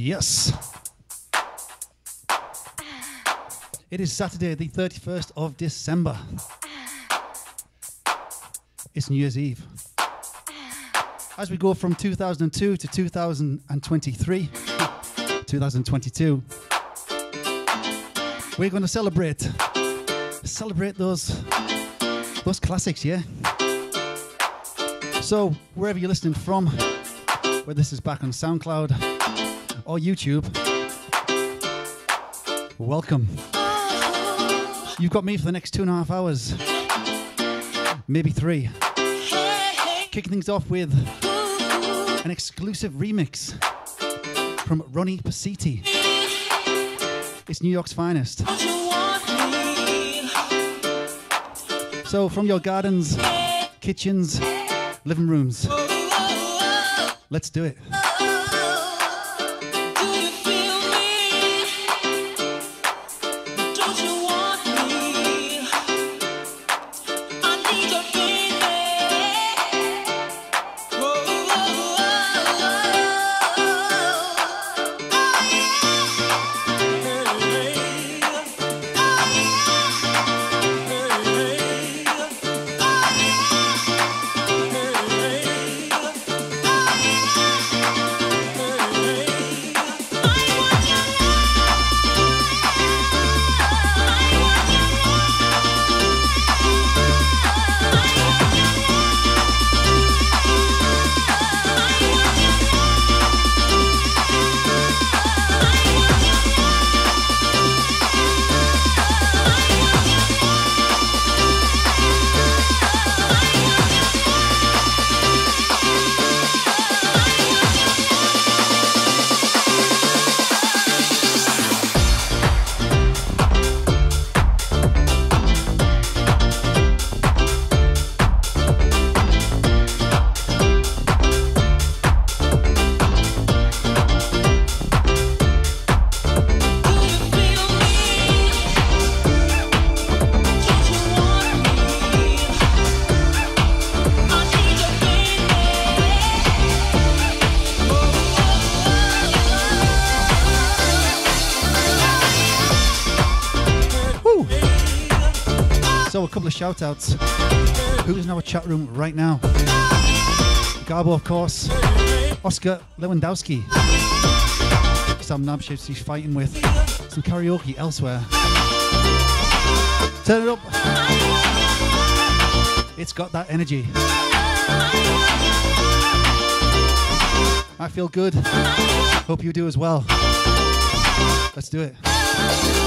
Yes. It is Saturday, the 31st of December. It's New Year's Eve. As we go from 2002 to 2023, 2022, we're going to celebrate. Celebrate those those classics, yeah? So, wherever you're listening from, whether this is back on SoundCloud or YouTube, welcome. You've got me for the next two and a half hours, maybe three. Kicking things off with an exclusive remix from Ronnie Pasiti. It's New York's finest. So, from your gardens, kitchens, living rooms, let's do it. Shout outs. Who's in our chat room right now? Garbo, of course. Oscar Lewandowski. Sam Nabships he's fighting with. Some karaoke elsewhere. Turn it up. It's got that energy. I feel good. Hope you do as well. Let's do it.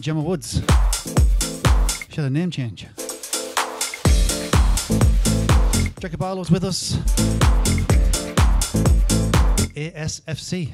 Gemma Woods. She had a name change. Jacob Barlow's with us. ASFC.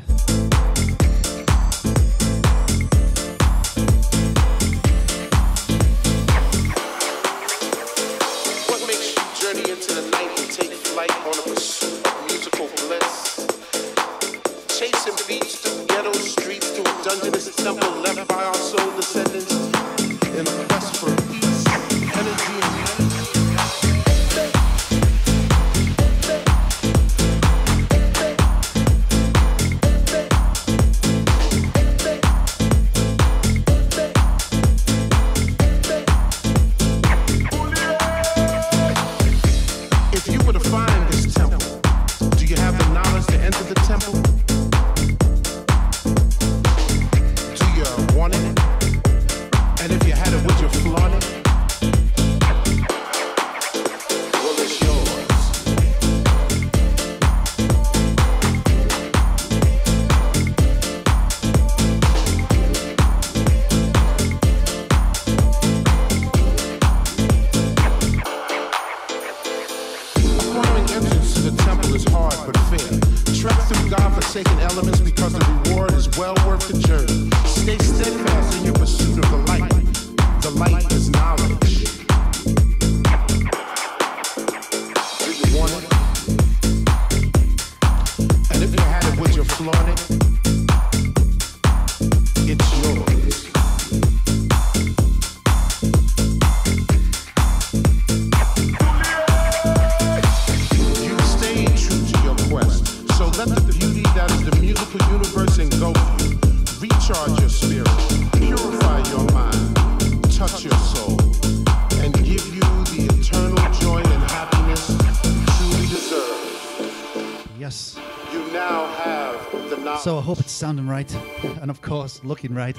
right, and of course, looking right.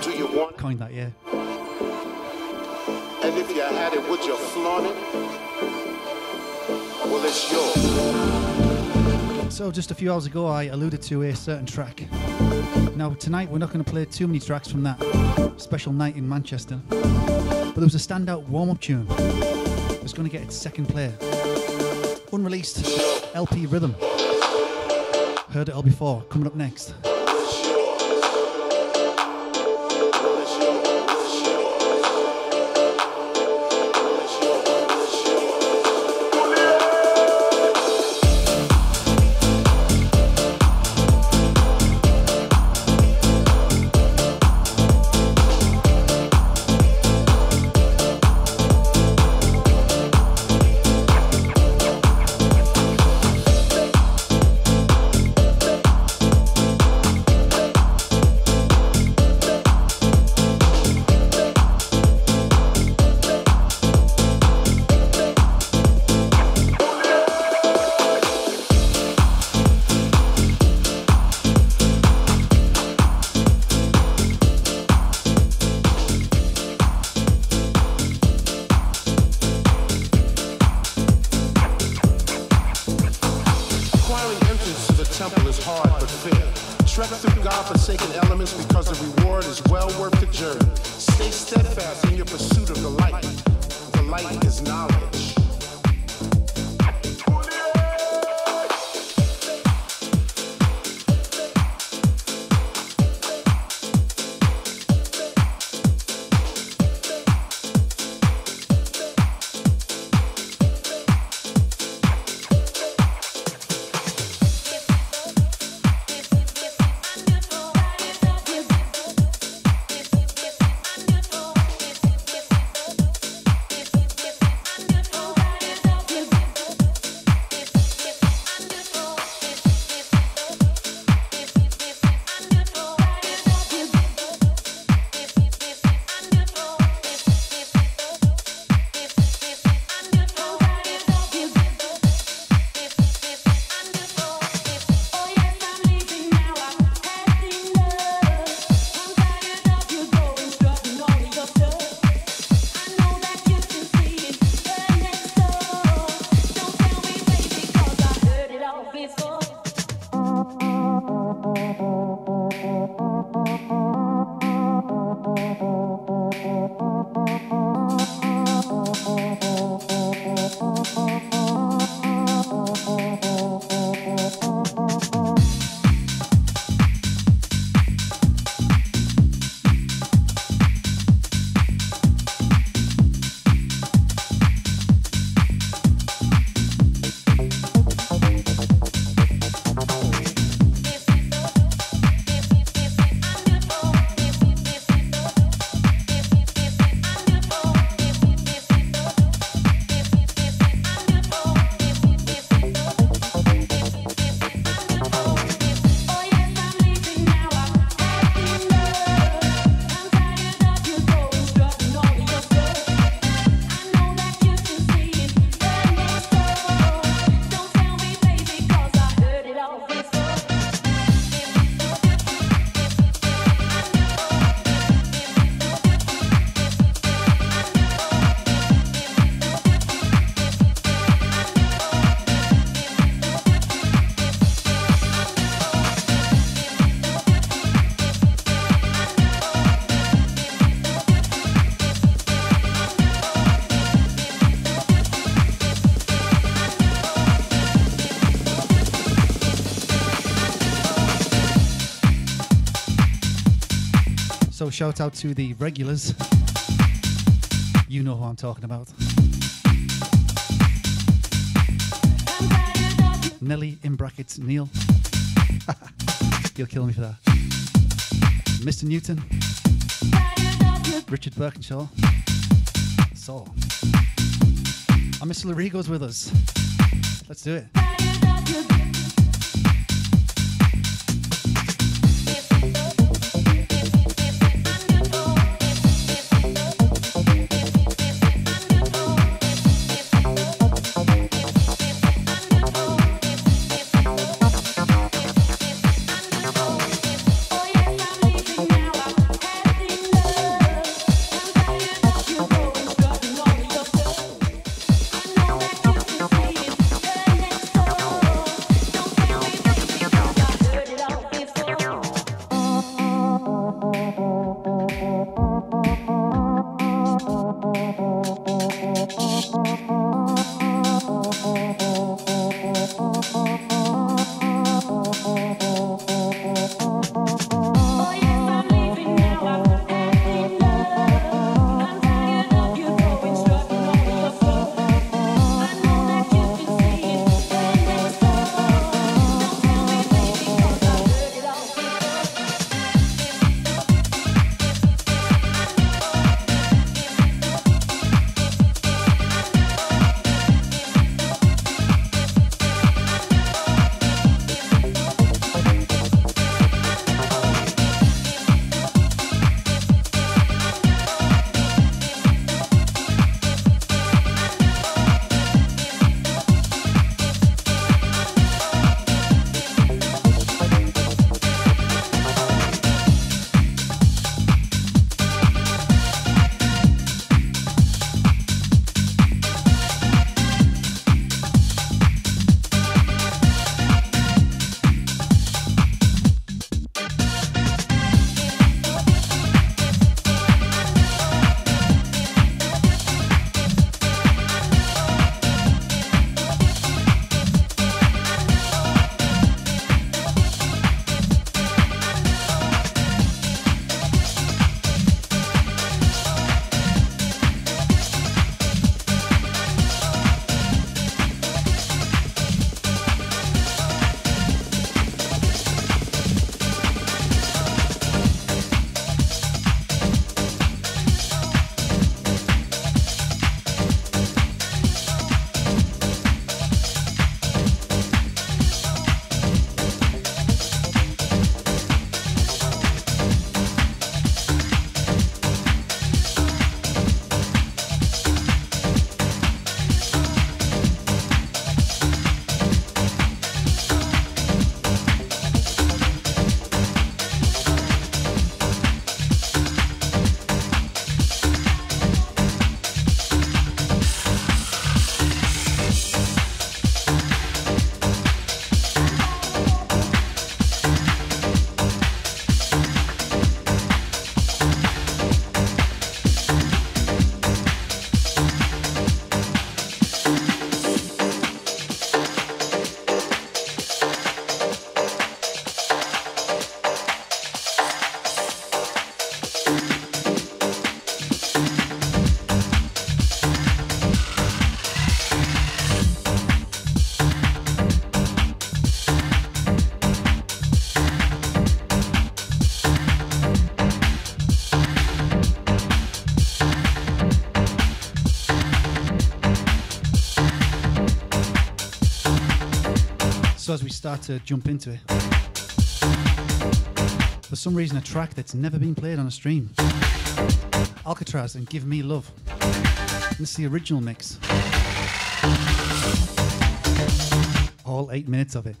Do you want that, yeah. And if you had it, would you flaunt it? Well, it's yours. So, just a few hours ago, I alluded to a certain track. Now, tonight, we're not going to play too many tracks from that special night in Manchester, but there was a standout warm up tune that's going to get its second play. Unreleased LP Rhythm. Heard it all before. Coming up next. Shout out to the regulars. You know who I'm talking about. Nelly in brackets Neil. You'll kill me for that. Mr. Newton. Richard Birkinshaw. So. And Mr. Larigo's with us. Let's do it. As we start to jump into it, for some reason, a track that's never been played on a stream Alcatraz and Give Me Love. This is the original mix. All eight minutes of it.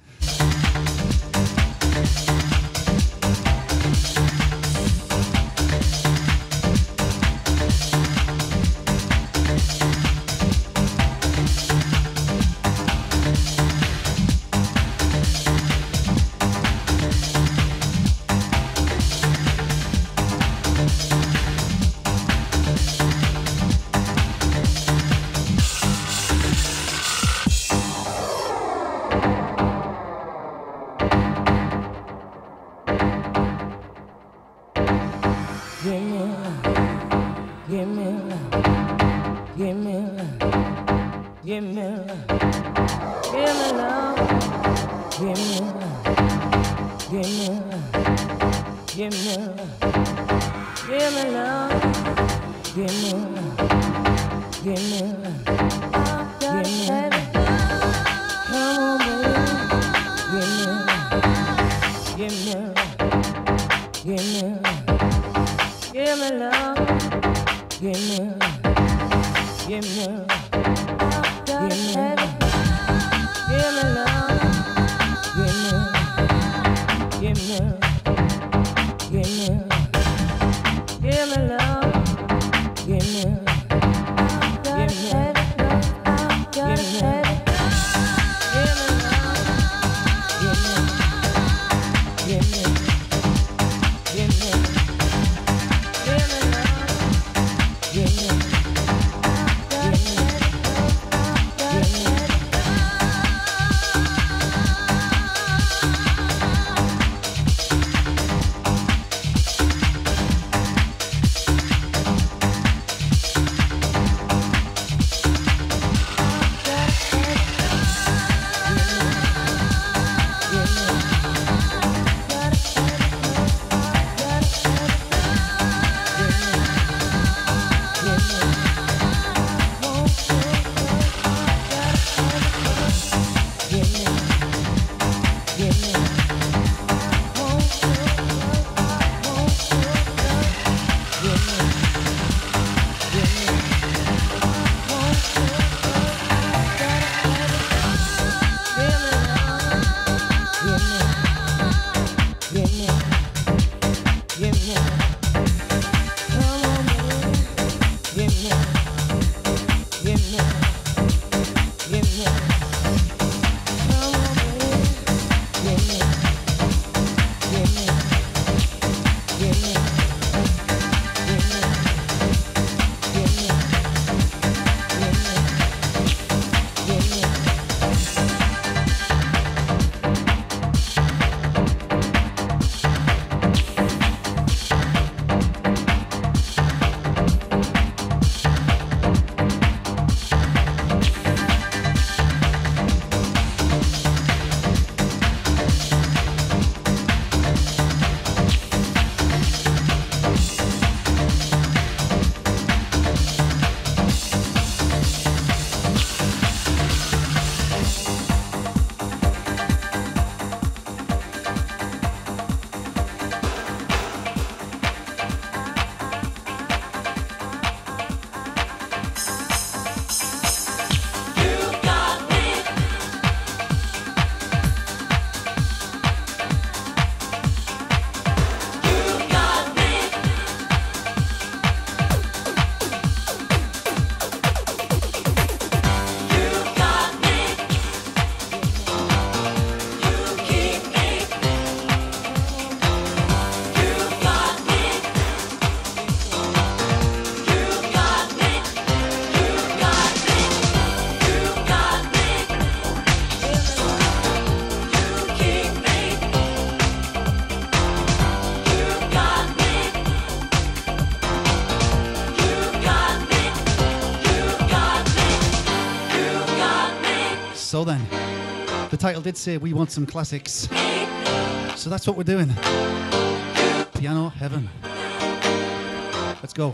Title did say we want some classics. So that's what we're doing. Piano Heaven. Let's go.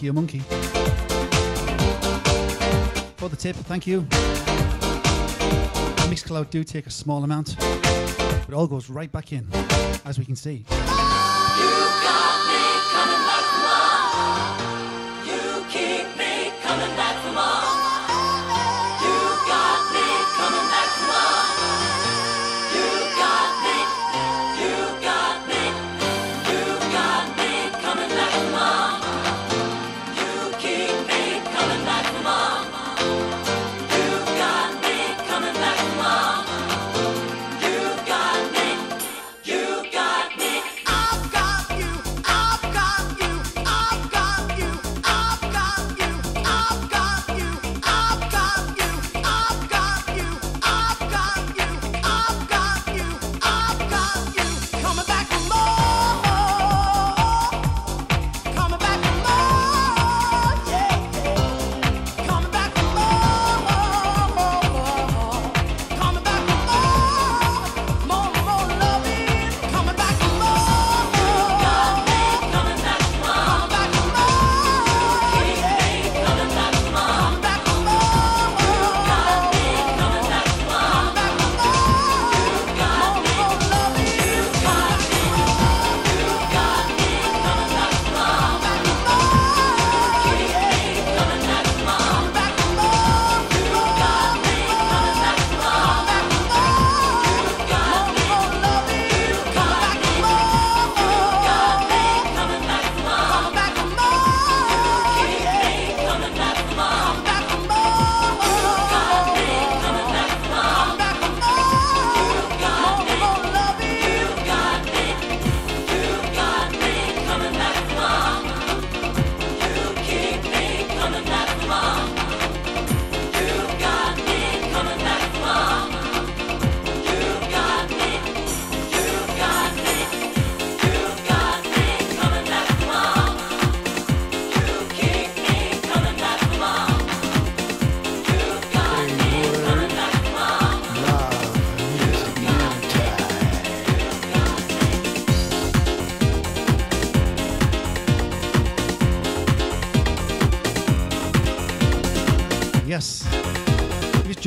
To Funky Monkey. For the tip, thank you. Mixcloud do take a small amount, but it all goes right back in, as we can see.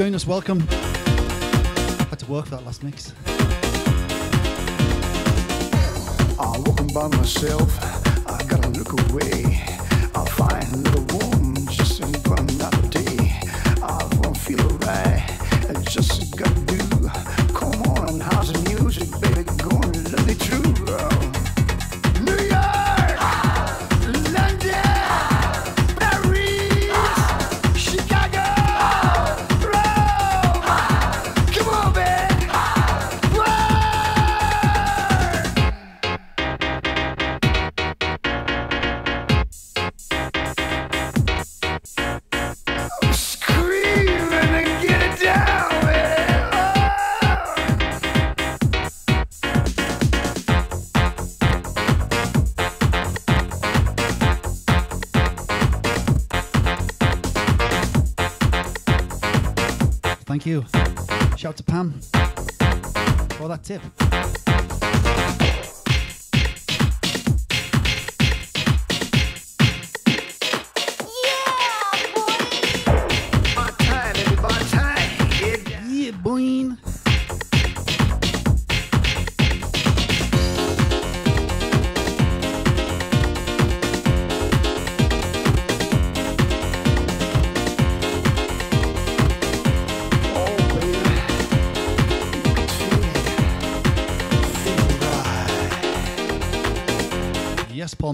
Join us, welcome. Had to work for that last mix. I'm walking by myself, I gotta look away. Shout to Pam for that tip.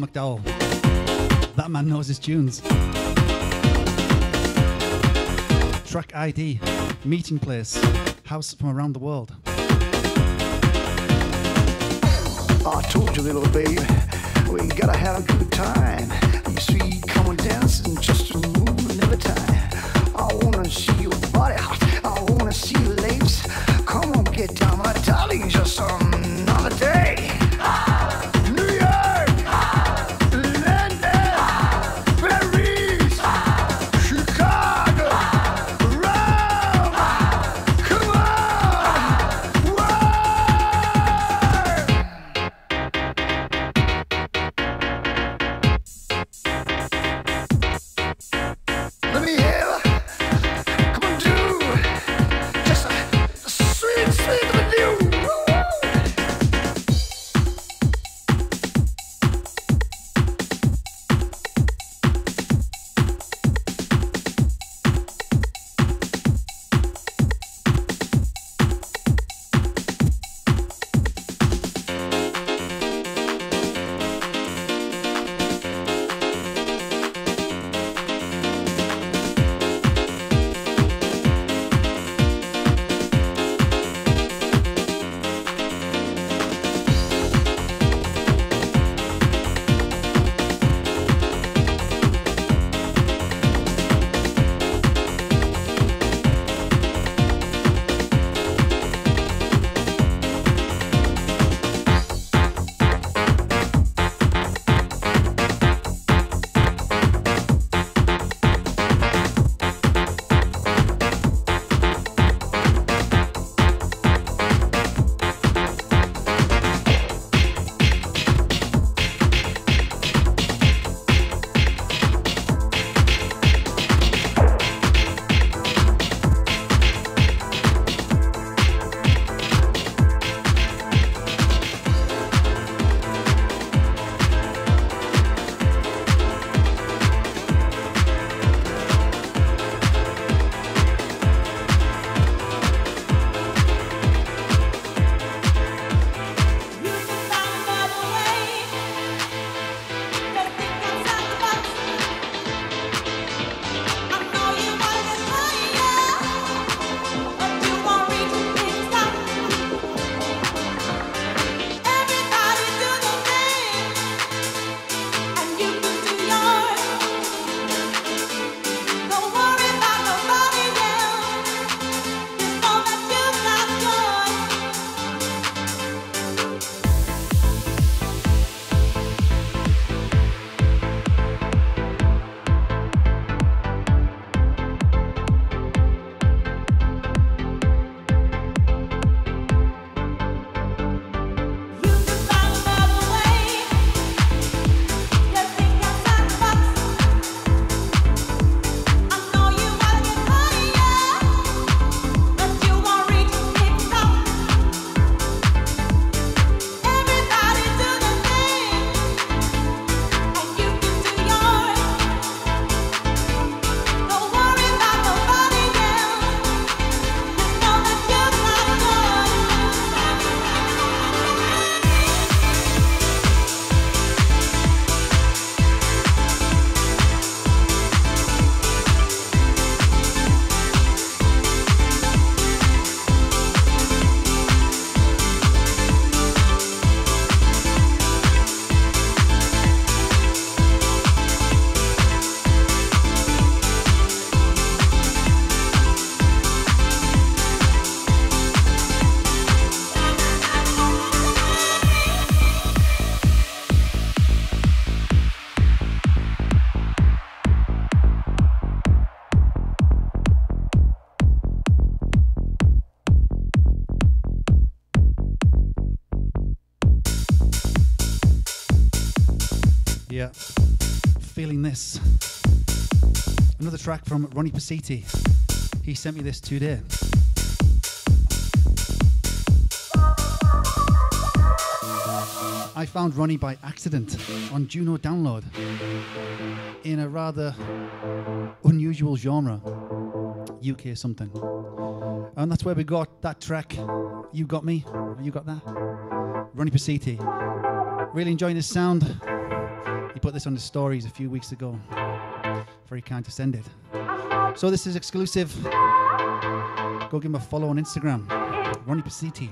McDowell. That man knows his tunes. Track ID, meeting place, house from around the world. I told you, little baby, we gotta have a good time. You see, come on, track from Ronnie Pasiti. He sent me this today. I found Ronnie by accident on Juno Download in a rather unusual genre, UK something. And that's where we got that track, You Got Me. You got that? Ronnie Pasiti. Really enjoying his sound. He put this on his stories a few weeks ago. Very kind to send it. So this is exclusive. Go give him a follow on Instagram. Ronnie Pasiti.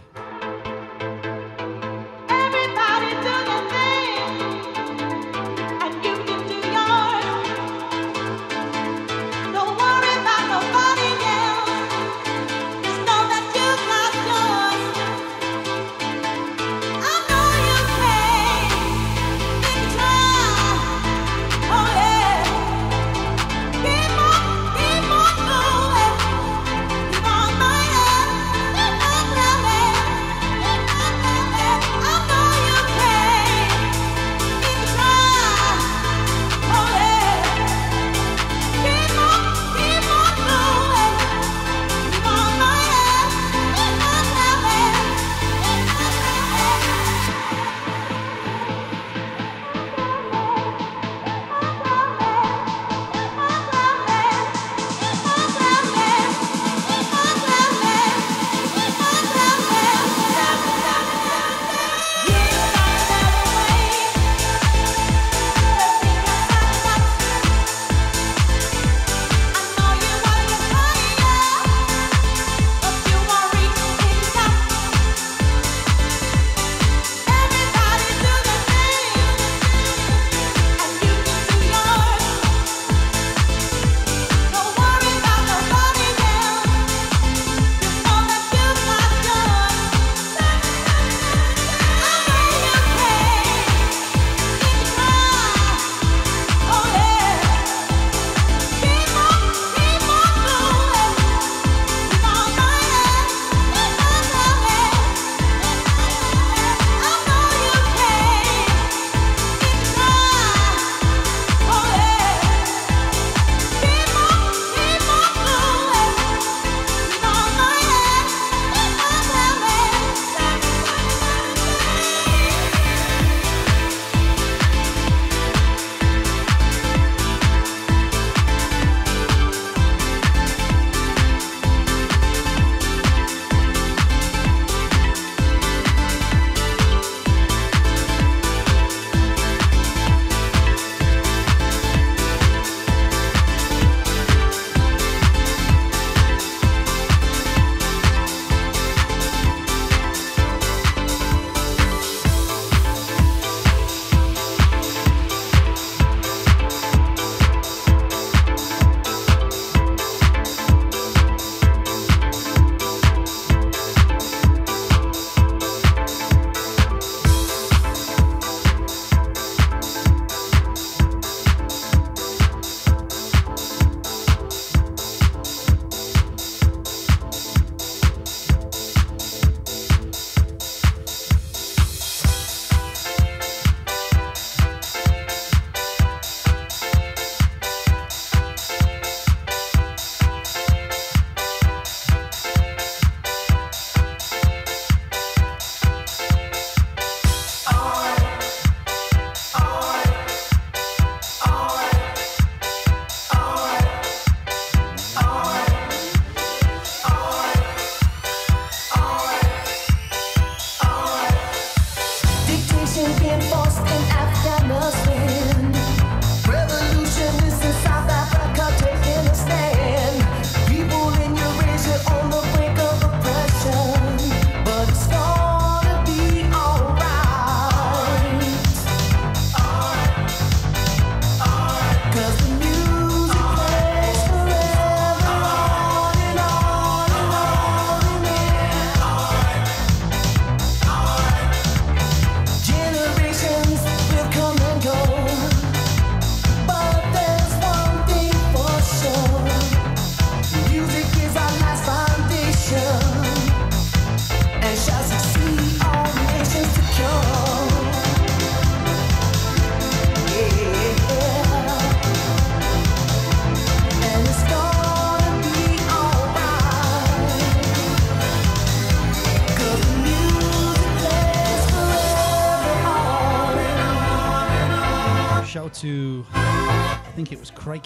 Was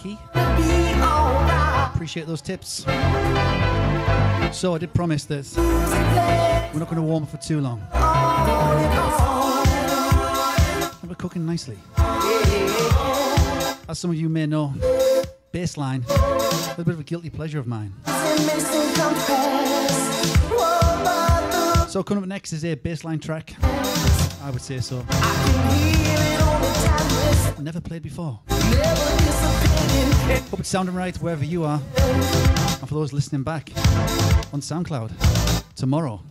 Appreciate those tips. So I did promise that we're not going to warm up for too long. And we're cooking nicely. As some of you may know, bassline, a bit of a guilty pleasure of mine. So coming up next is a bassline track. I would say so. Never played before. Hope it's sounding right wherever you are. And for those listening back on SoundCloud tomorrow.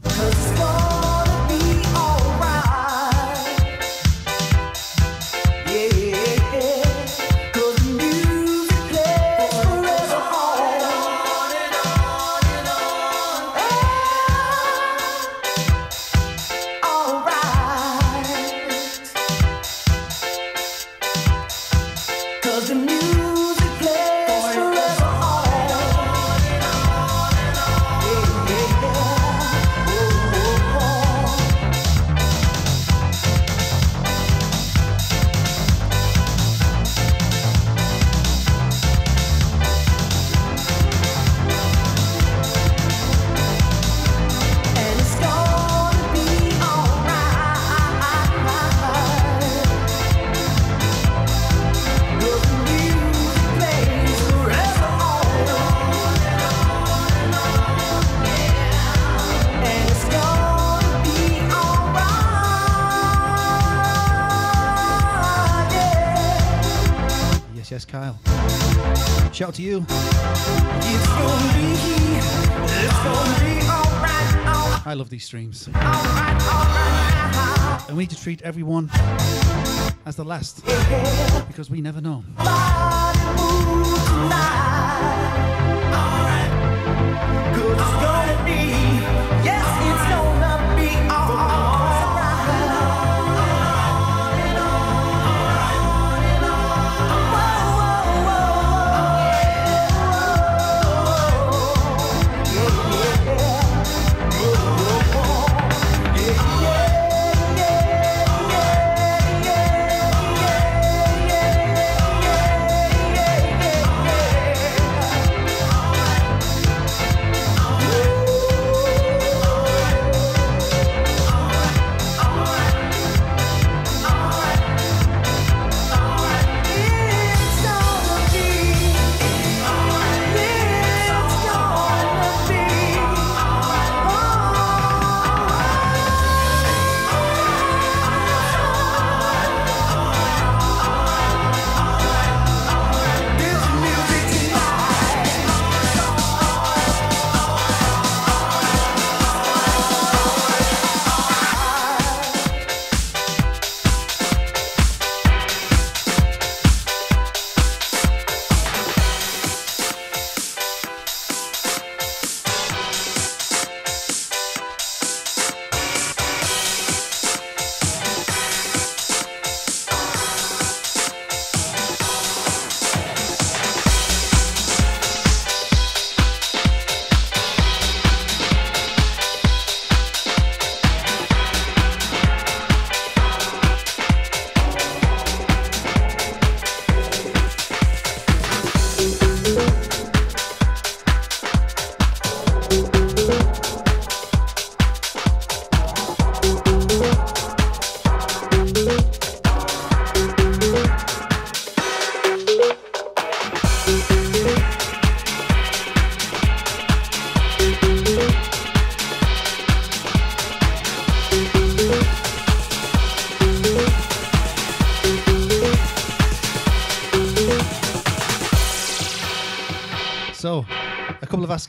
I love these streams. And we need to treat everyone as the last because we never know.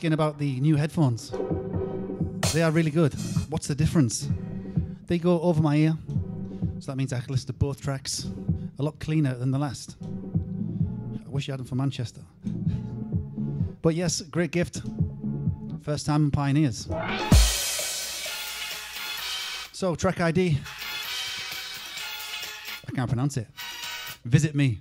Asking about the new headphones. They are really good. What's the difference? They go over my ear, so that means I can listen to both tracks a lot cleaner than the last. I wish you had them for Manchester. But yes, great gift. First time in Pioneers. So, track ID. I can't pronounce it. Visit me.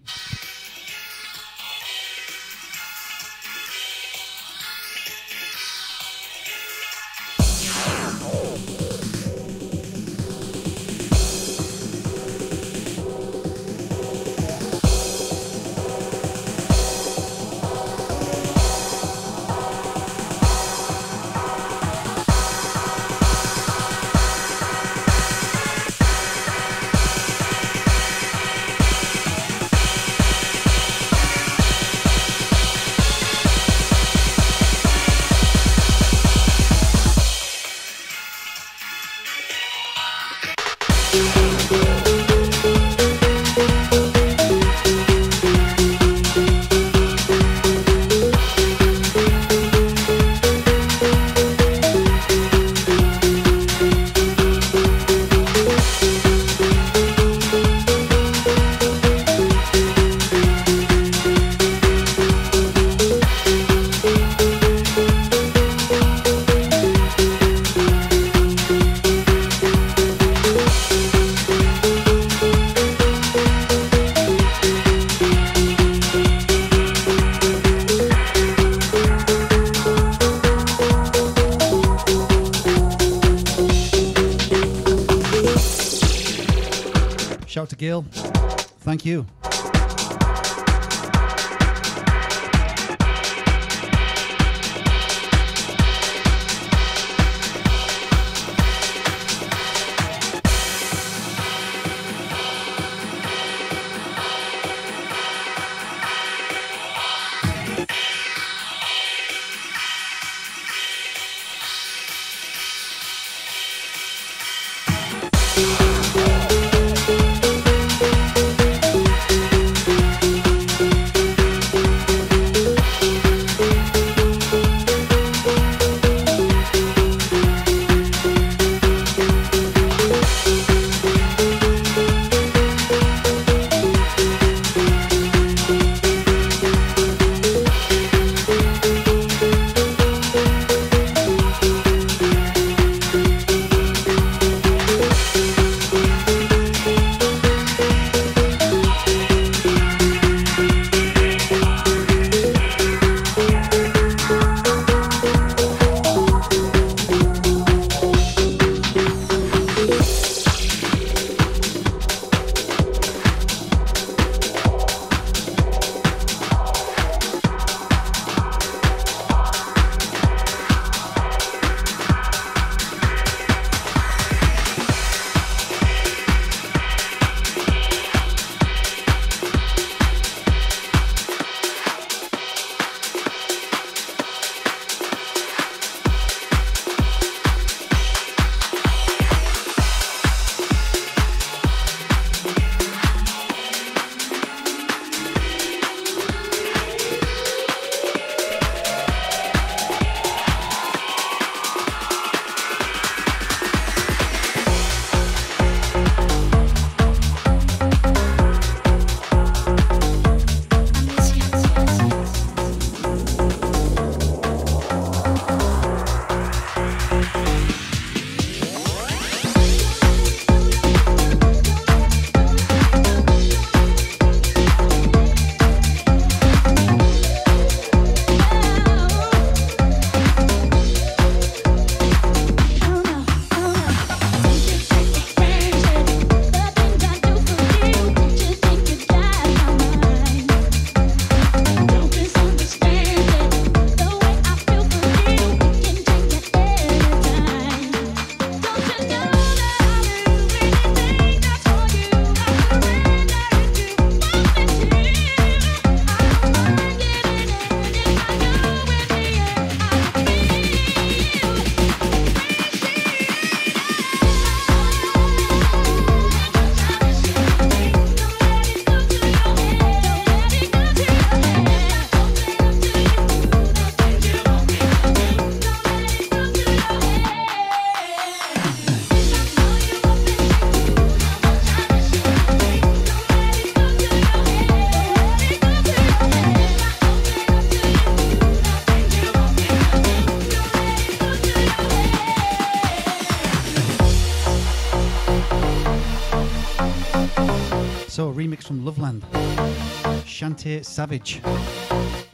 Savage.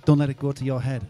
Don't let it go to your head.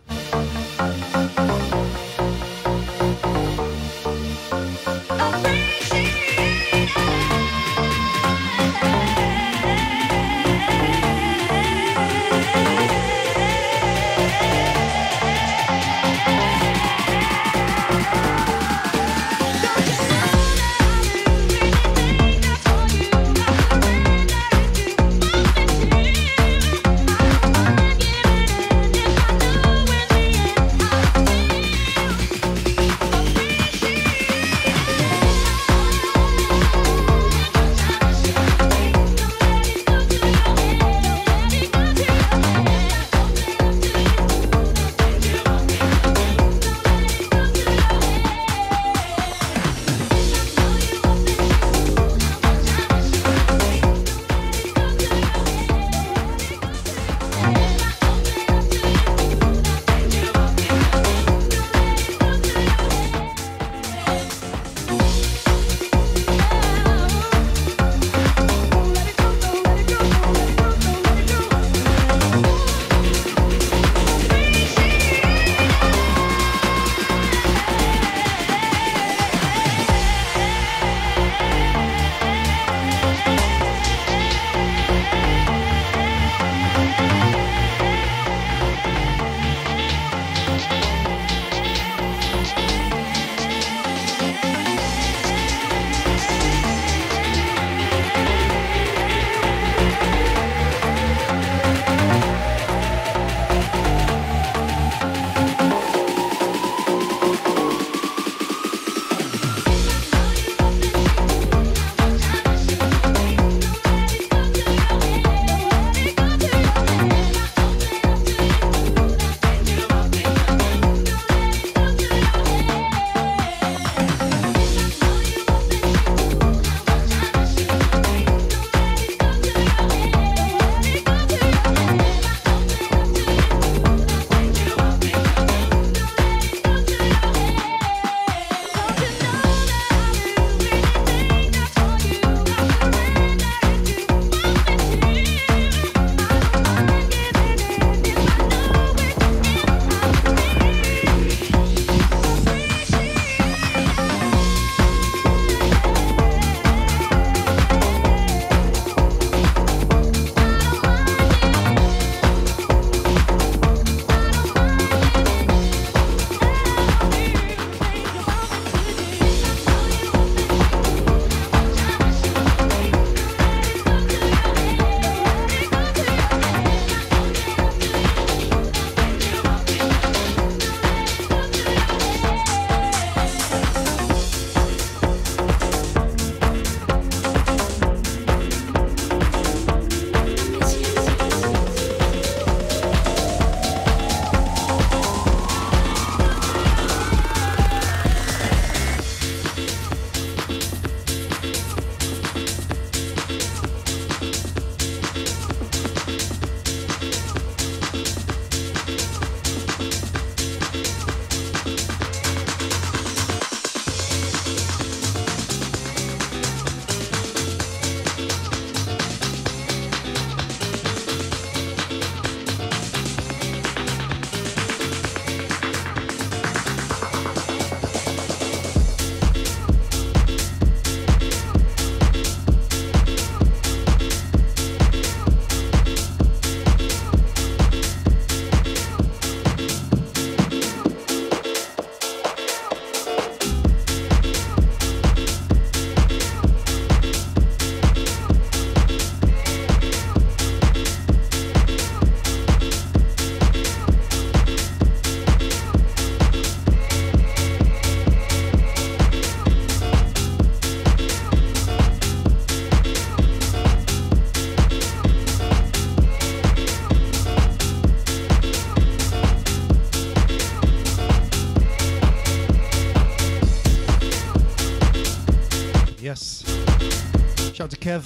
Kev.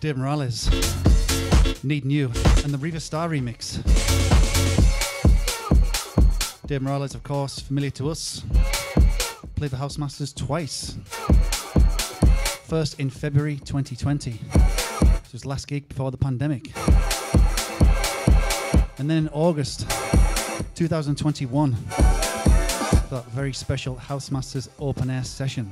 Dave Morales. Needin' U. And the Riva Starr remix. Dave Morales, of course, familiar to us. Played the Housemasters twice. First in February 2020. This was last gig before the pandemic. And then in August 2021, that very special Housemasters open air session.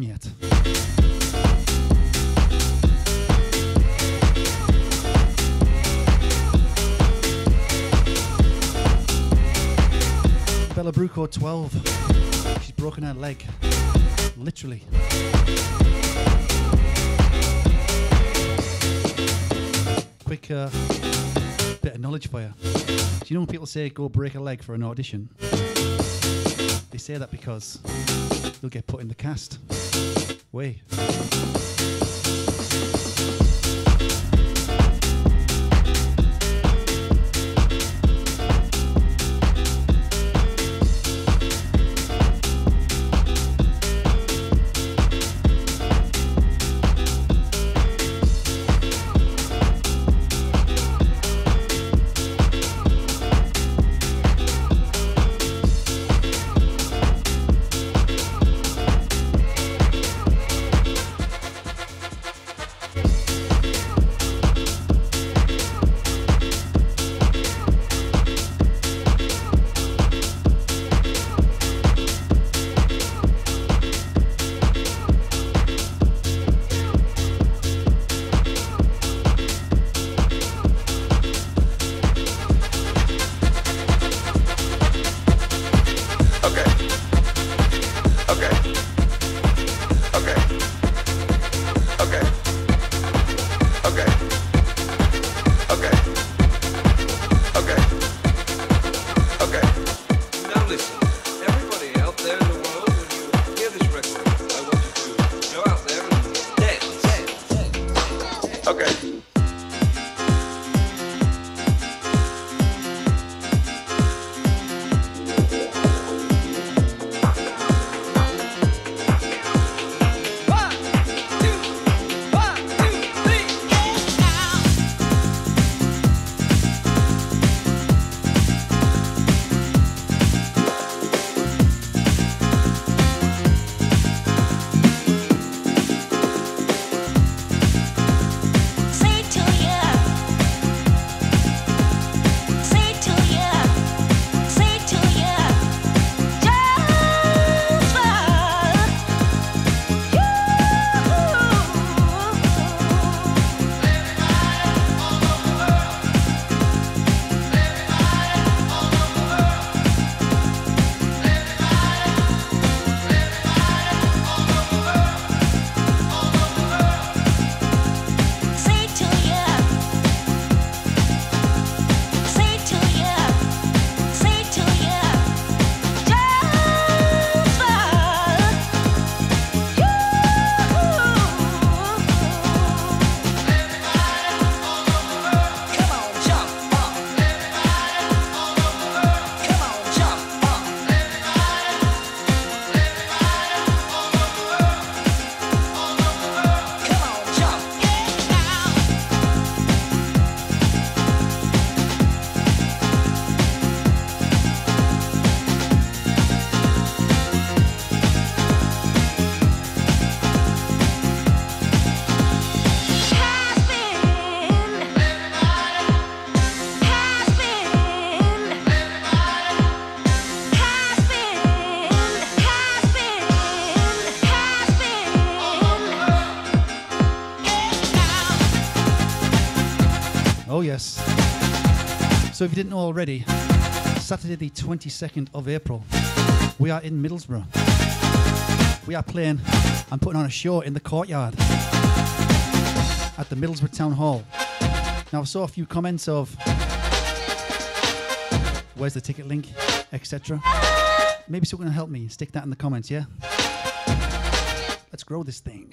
Yet? Bella Bruco 12. She's broken her leg. Literally. Quick uh, bit of knowledge for you. Do you know when people say go break a leg for an audition? They say that because you'll get put in the cast. Way. So if you didn't know already, Saturday the 22nd of April, we are in Middlesbrough. We are playing and putting on a show in the courtyard at the Middlesbrough Town Hall. Now, I saw a few comments of where's the ticket link, etc. Maybe someone can help me. Stick that in the comments, yeah? Let's grow this thing.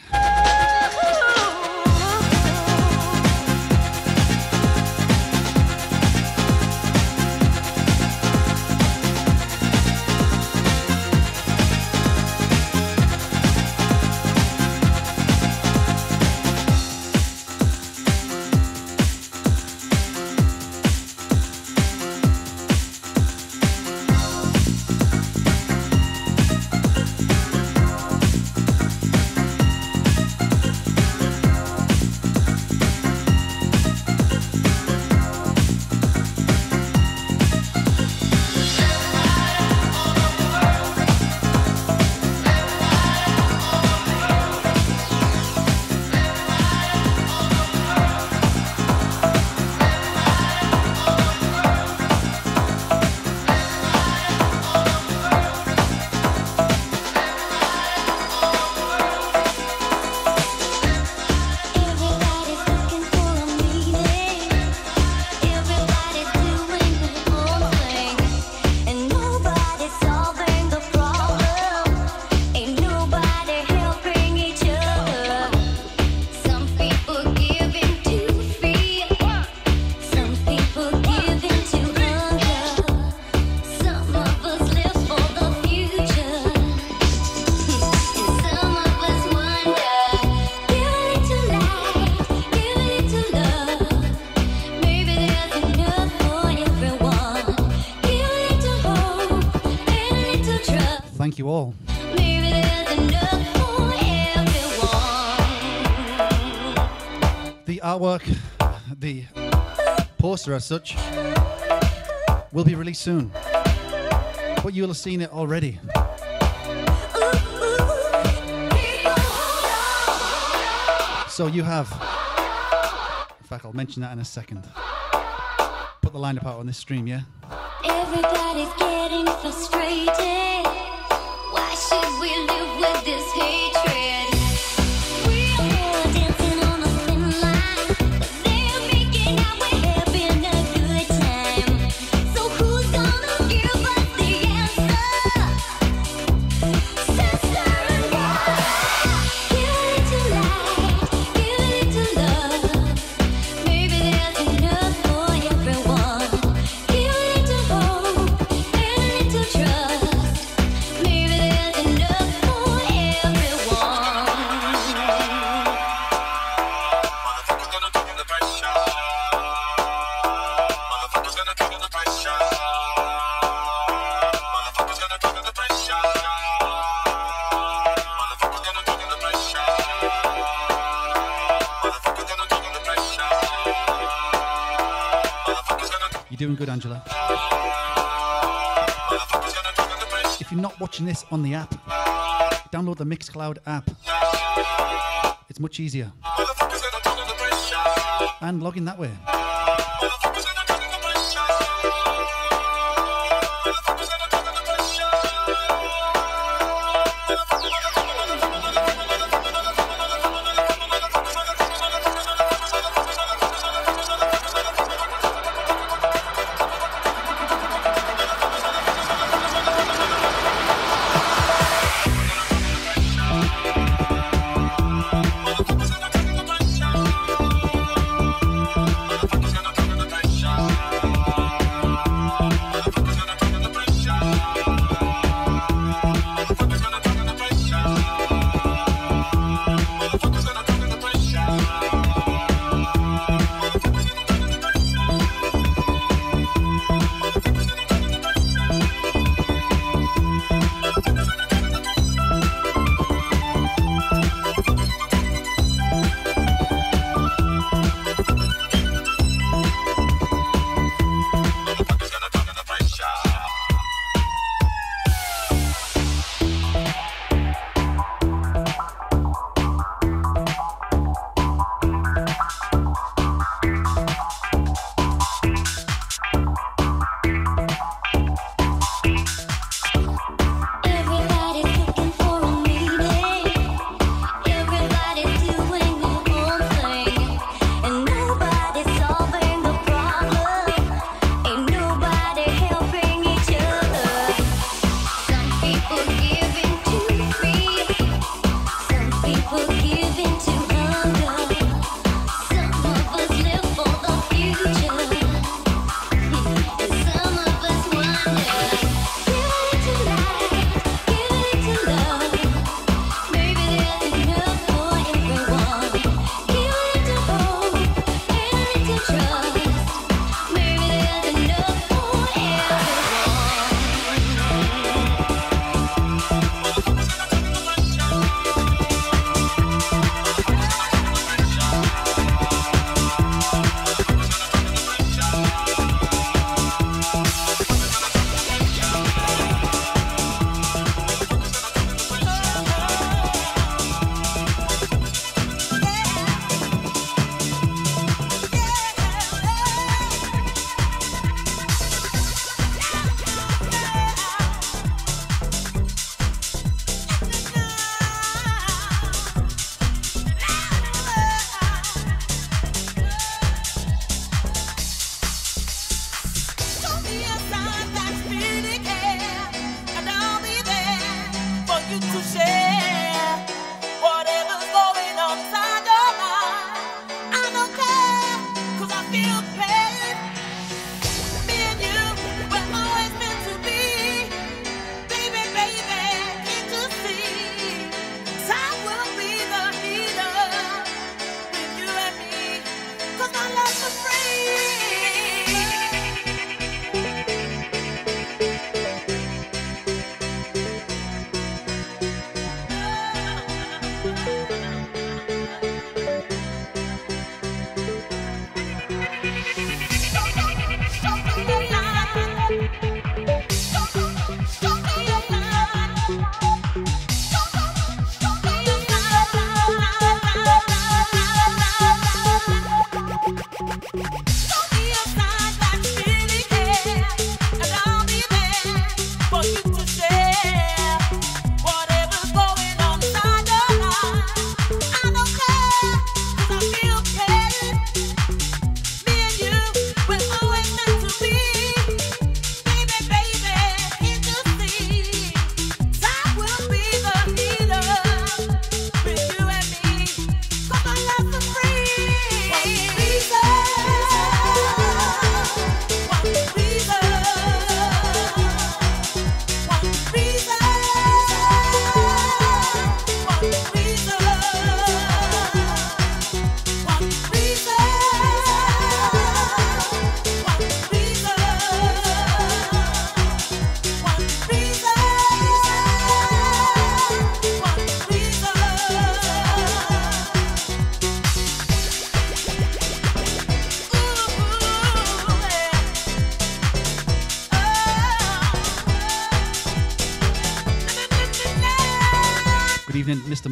Artwork, the poster as such, will be released soon. But you'll have seen it already. So you have. In fact, I'll mention that in a second. Put the lineup out on this stream, yeah? Everybody's getting frustrated. Why should we live with this hatred? On the app, download the Mixcloud app. It's much easier. And log in that way.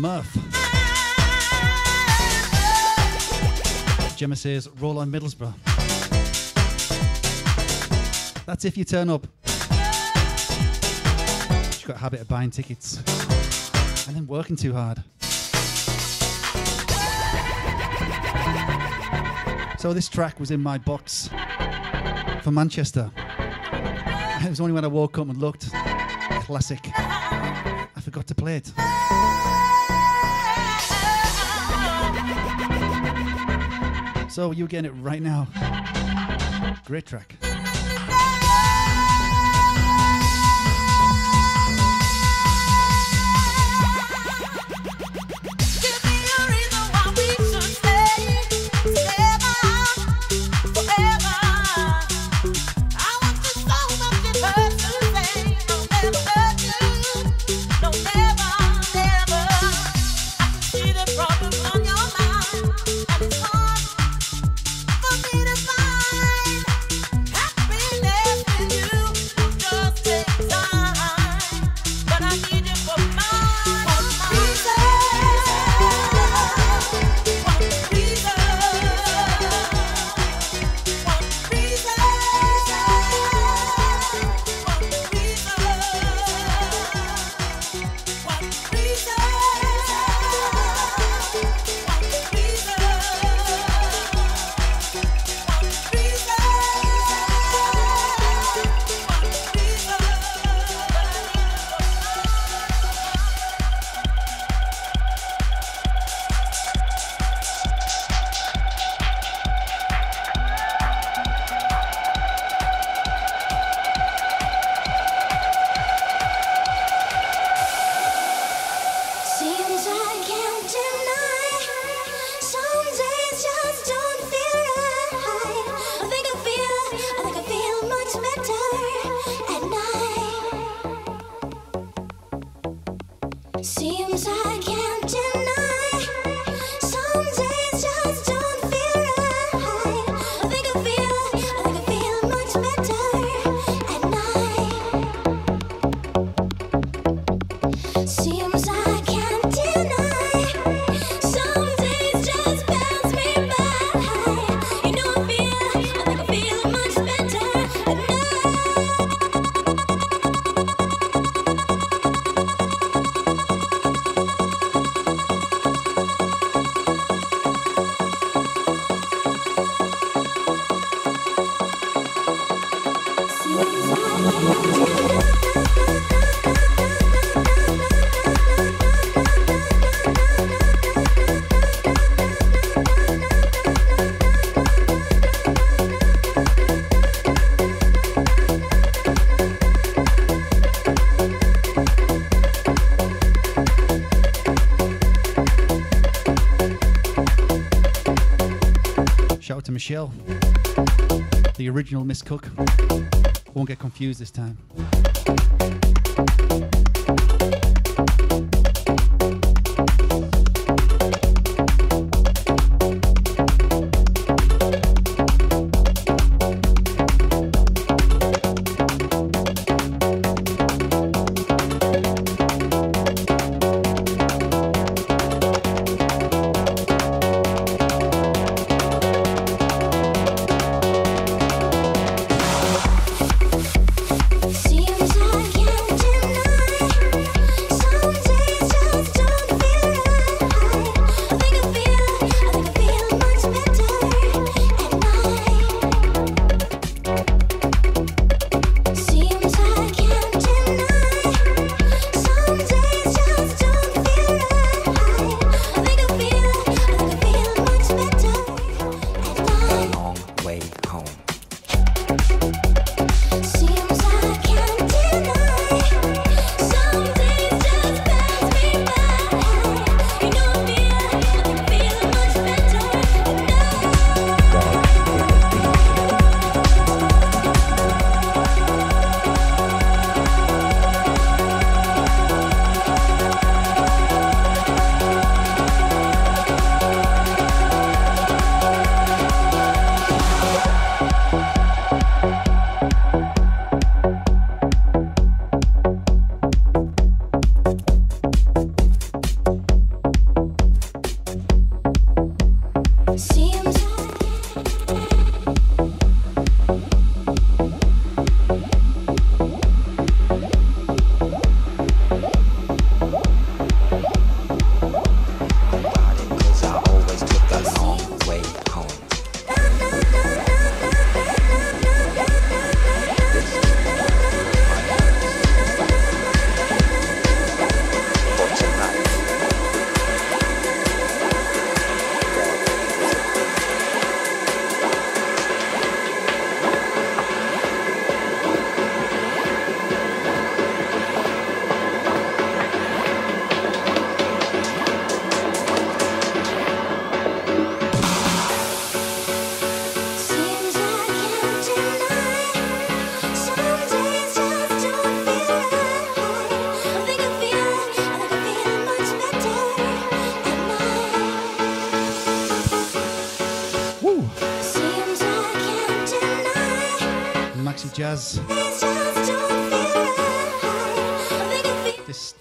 the Murph. Gemma says, roll on Middlesbrough. That's if you turn up. She's got a habit of buying tickets and then working too hard. So this track was in my box for Manchester. It was only when I woke up and looked. Classic. I forgot to play it. So you're getting it right now. Great track. Michelle, the original Miss Cook. Won't get confused this time.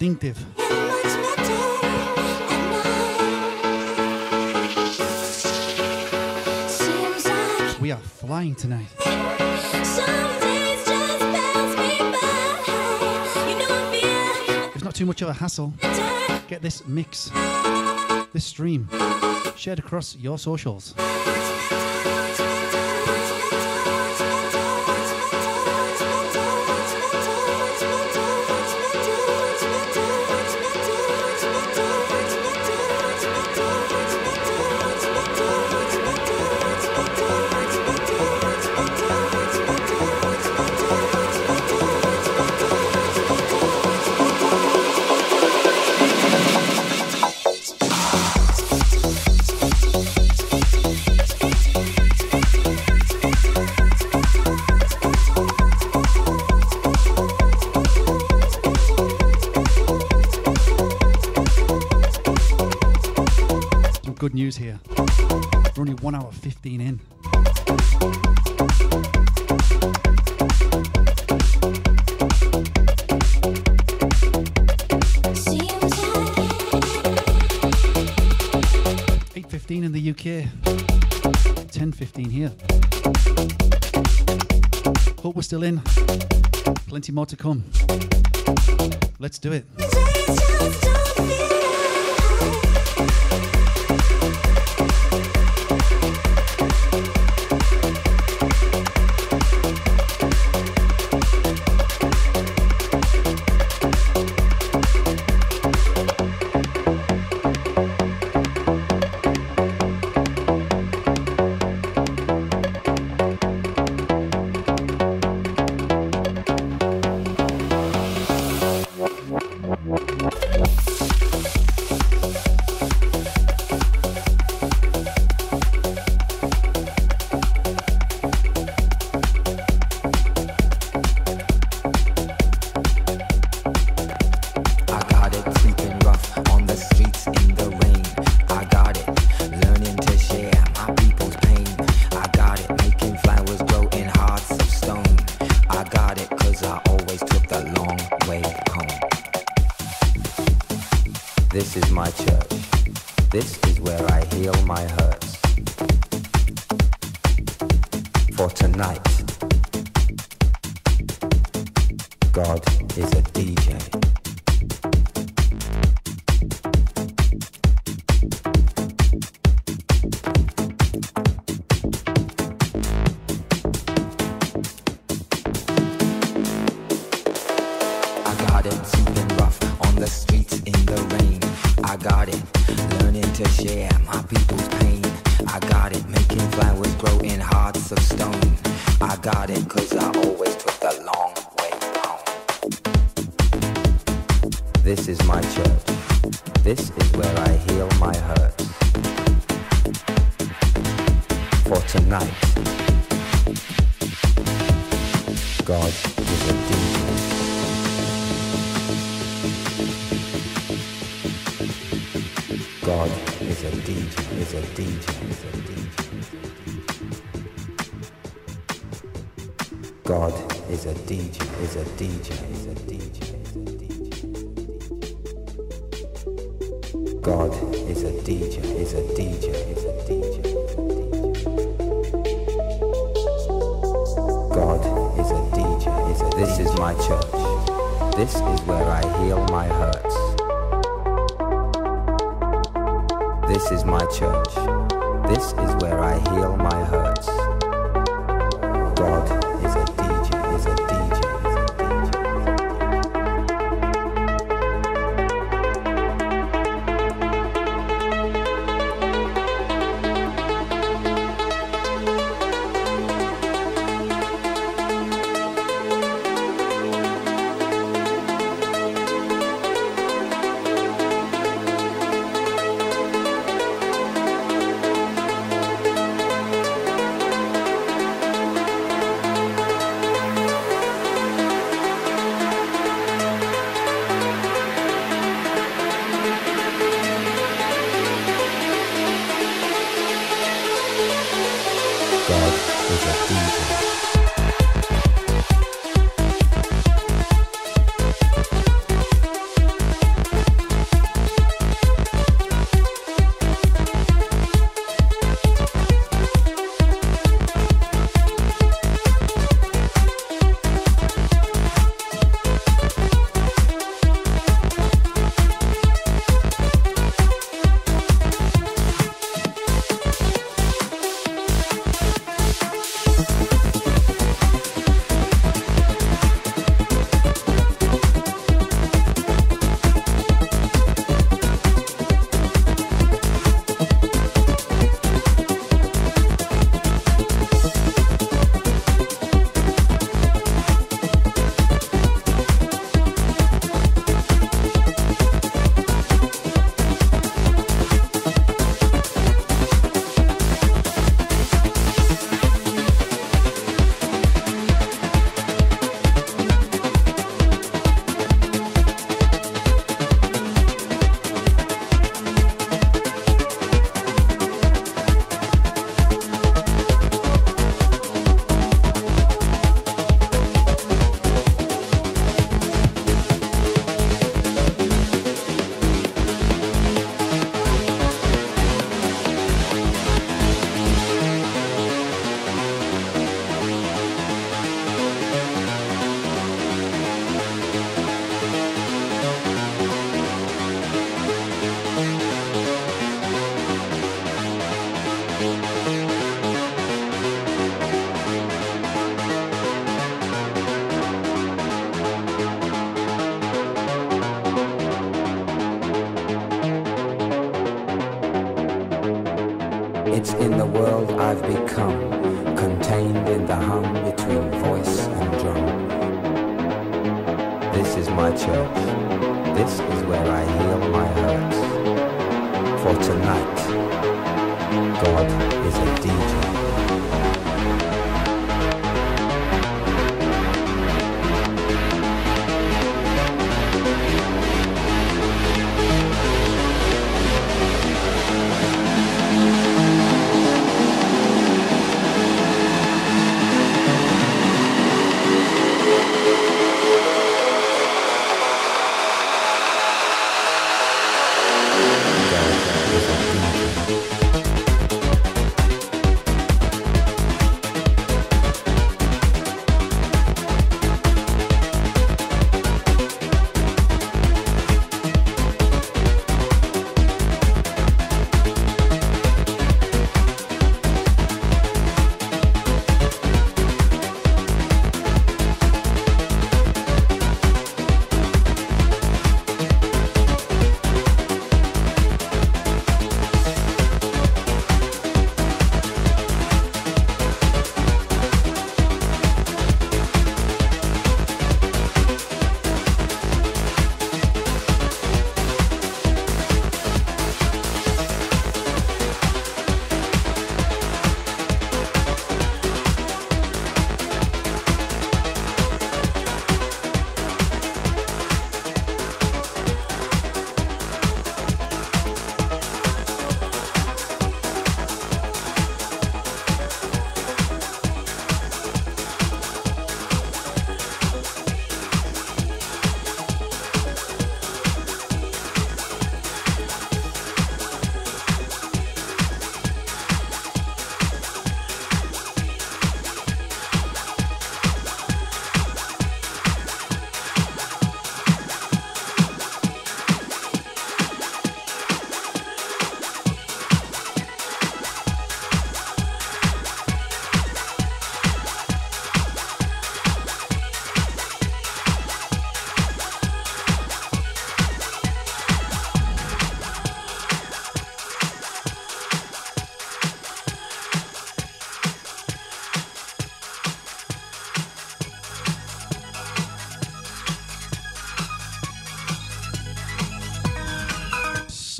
Distinctive. We are flying tonight. It's not too much of a hassle. Get this mix, this stream, shared across your socials. News here. We're only one hour 15 in. Eight fifteen in the UK. Ten fifteen here. Hope we're still in. Plenty more to come. Let's do it. DJ, is a DJ, is a DJ, is a DJ. God is a DJ, is a DJ, is a DJ. God is a DJ, is a This is my church. This is where I heal my hurts. This is my church. This is where I heal my hurts. God is a evil.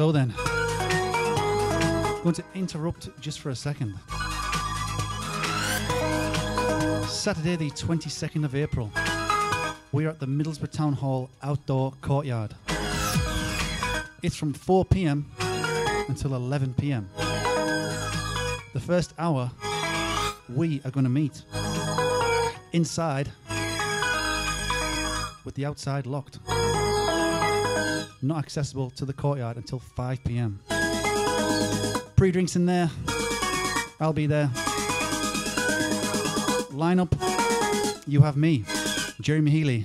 So then, going to interrupt just for a second. Saturday, the 22nd of April, we are at the Middlesbrough Town Hall outdoor courtyard. It's from 4 pm until 11 pm. The first hour, we are going to meet inside with the outside locked not accessible to the courtyard until 5 pm. Pre drinks in there. I'll be there. Lineup you have me, Jeremy Healy.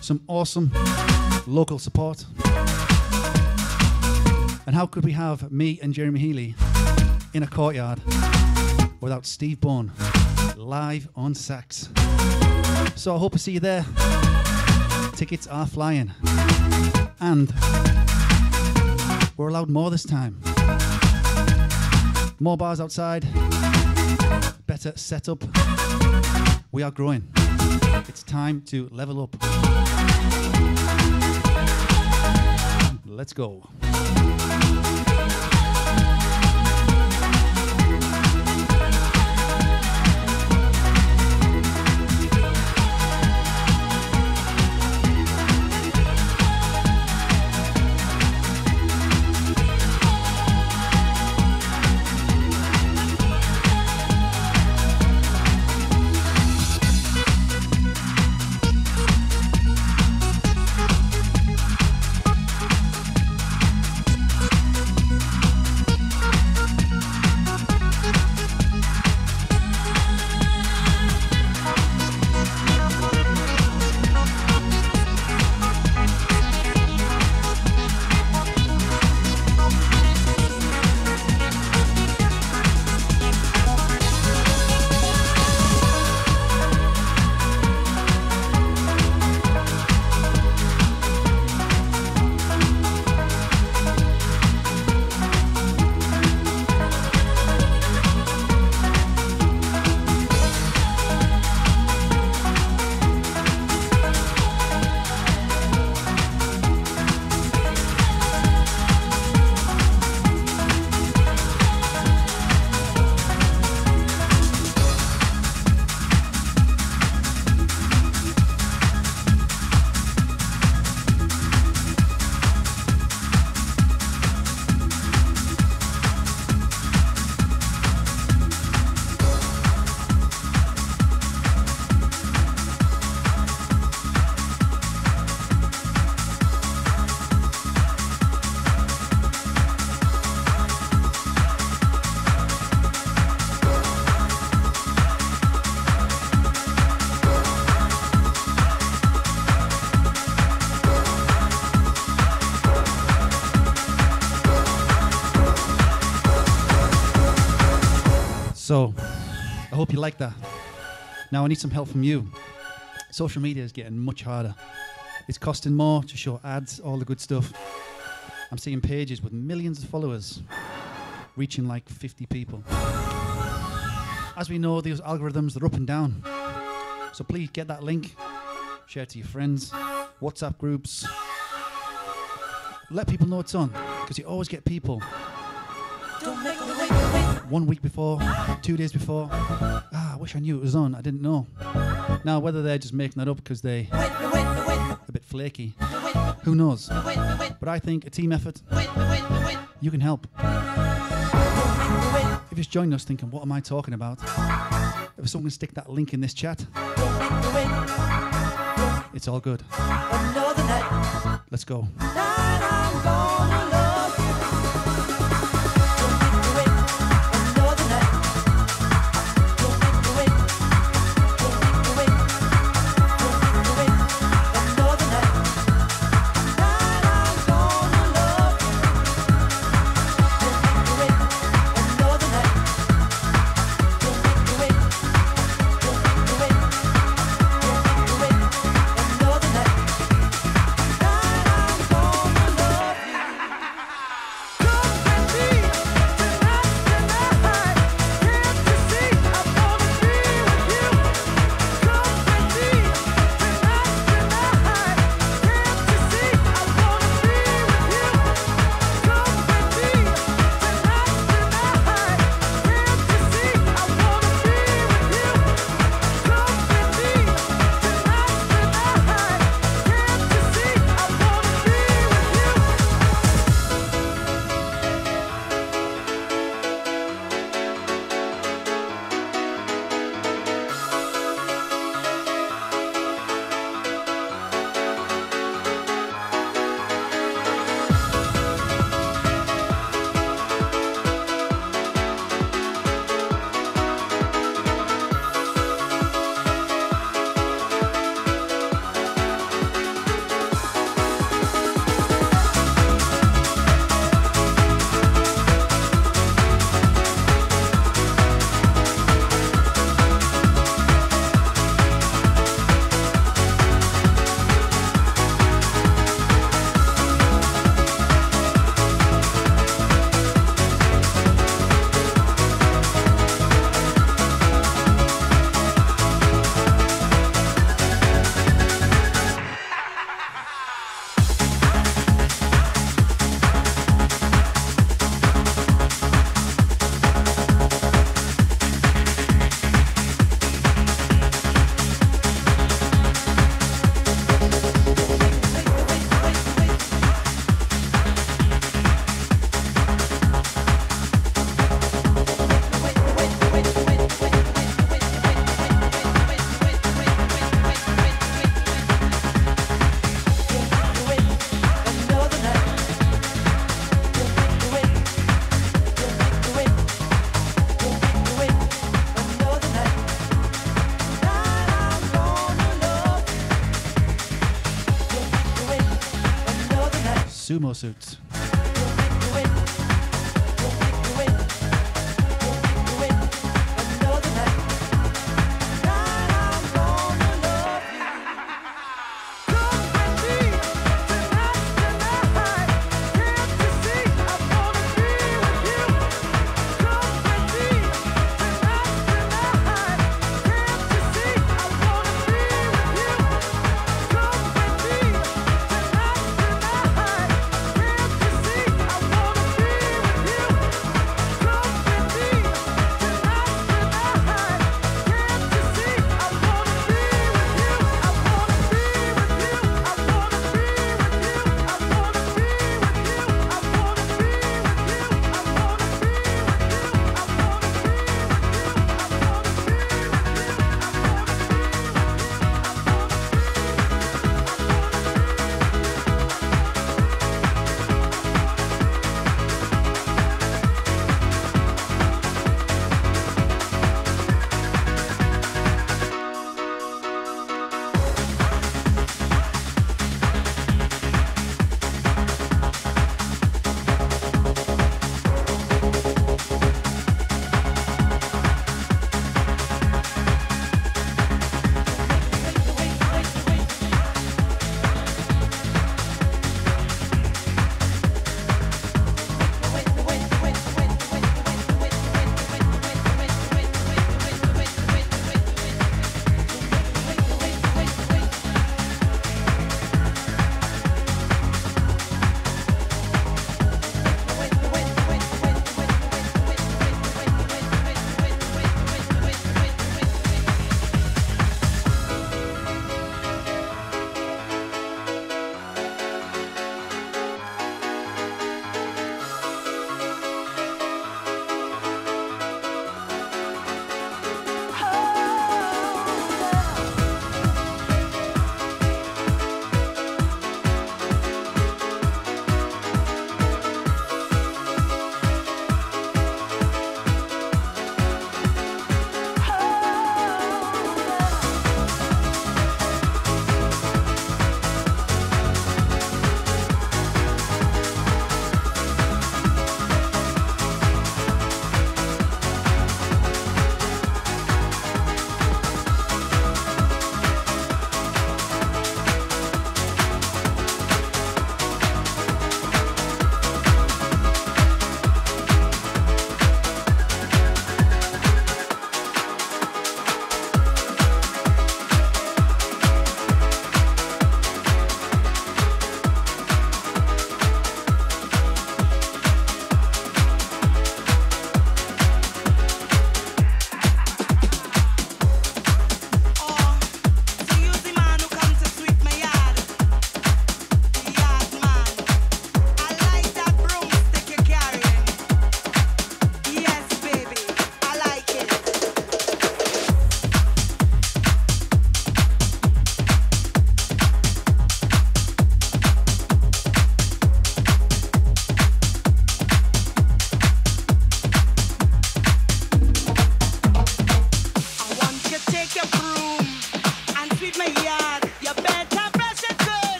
Some awesome local support. And how could we have me and Jeremy Healy in a courtyard without Steve Bourne live on sax? So I hope to see you there. Tickets are flying. And we're allowed more this time. More bars outside, better setup. We are growing. It's time to level up. Let's go. You like that. Now, I need some help from you. Social media is getting much harder. It's costing more to show ads, all the good stuff. I'm seeing pages with millions of followers reaching like 50 people. As we know, these algorithms, they're up and down. So please get that link, share it to your friends, WhatsApp groups. Let people know it's on, because you always get people one week before, two days before. Wish I knew it was on. I didn't know. Now, whether they're just making that up because they a bit flaky, who knows? But I think a team effort. You can help. If you're just joining us thinking, what am I talking about? If someone can stick that link in this chat, it's all good. Let's go. Sumo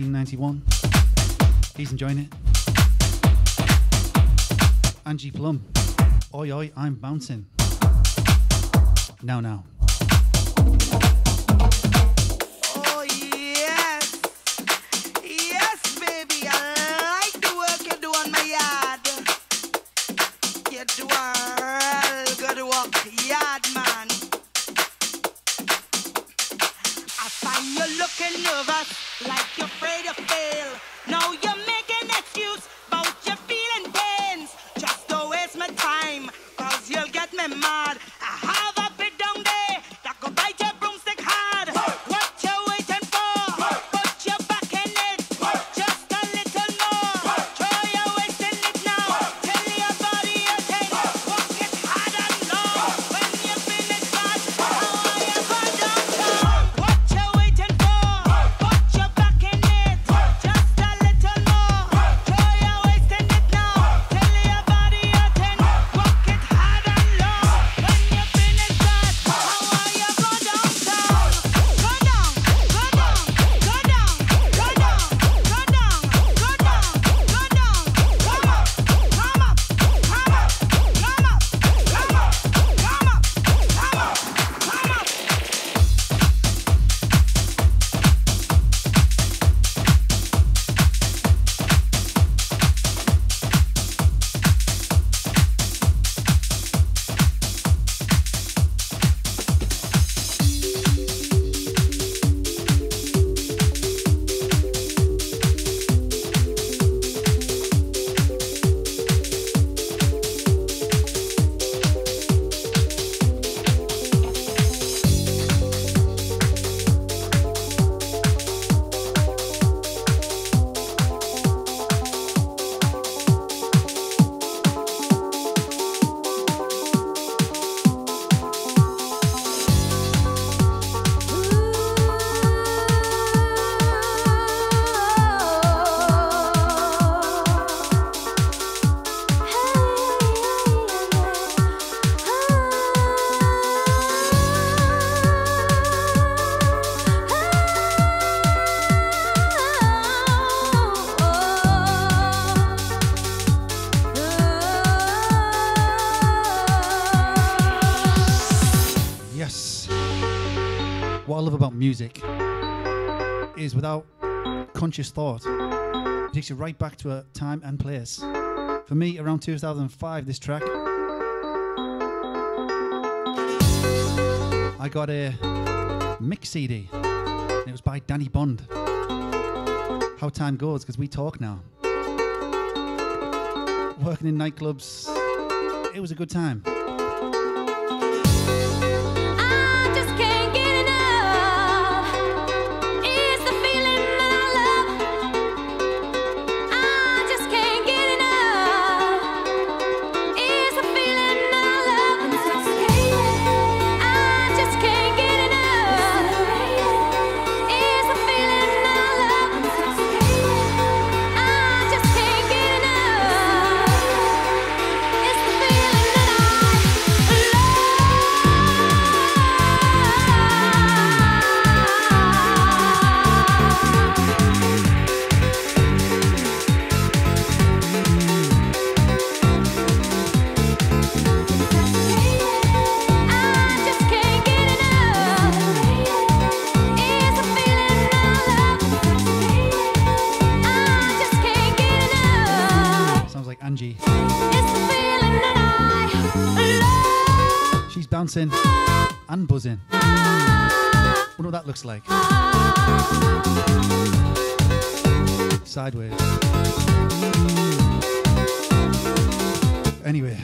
1991. He's enjoying it. Angie Plumb. Oi, oi, I'm bouncing. Now, now. conscious thought. It takes you right back to a time and place. For me, around 2005, this track. I got a mix CD, and it was by Danny Bond. How time goes, because we talk now. Working in nightclubs, it was a good time. Angie. She's bouncing and buzzing. Wonder what that looks like. Sideways. Anyway.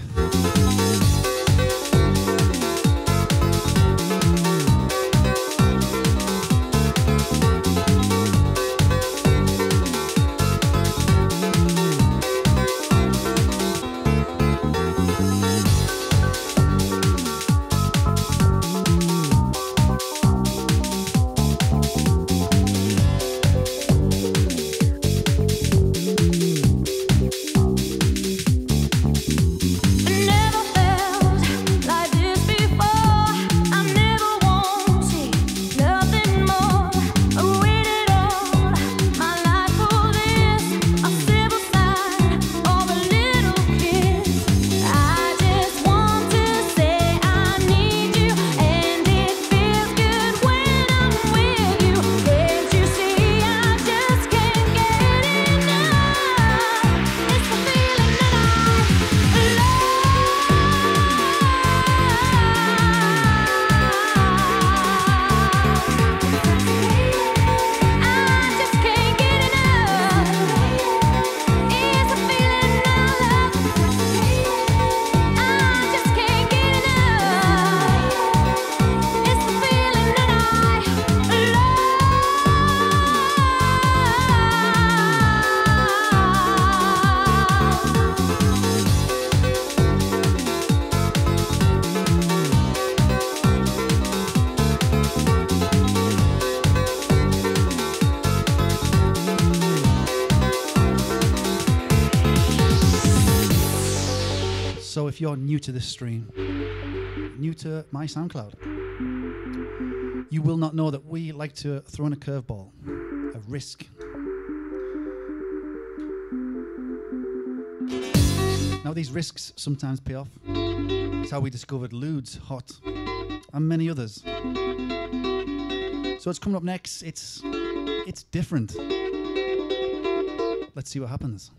you're new to this stream, new to my SoundCloud, you will not know that we like to throw in a curveball, a risk. Now, these risks sometimes pay off. It's how we discovered Ludes, Hot, and many others. So, what's coming up next? It's, it's different. Let's see what happens.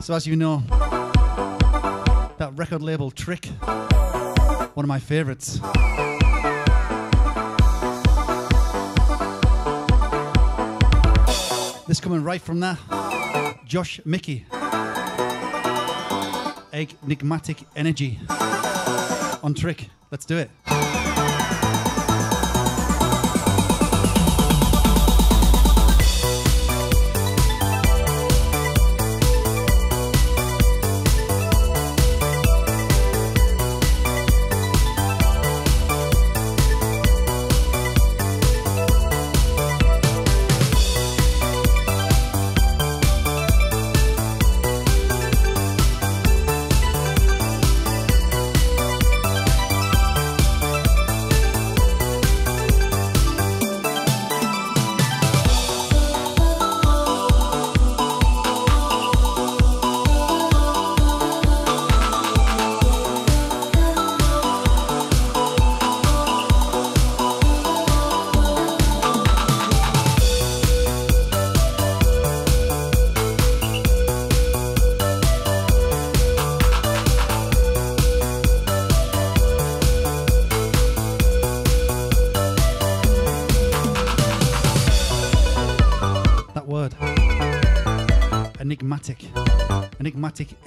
So, as you know, that record label Trick, one of my favorites. This coming right from there, Josh Mickey, Enigmatic Energy on Trick. Let's do it.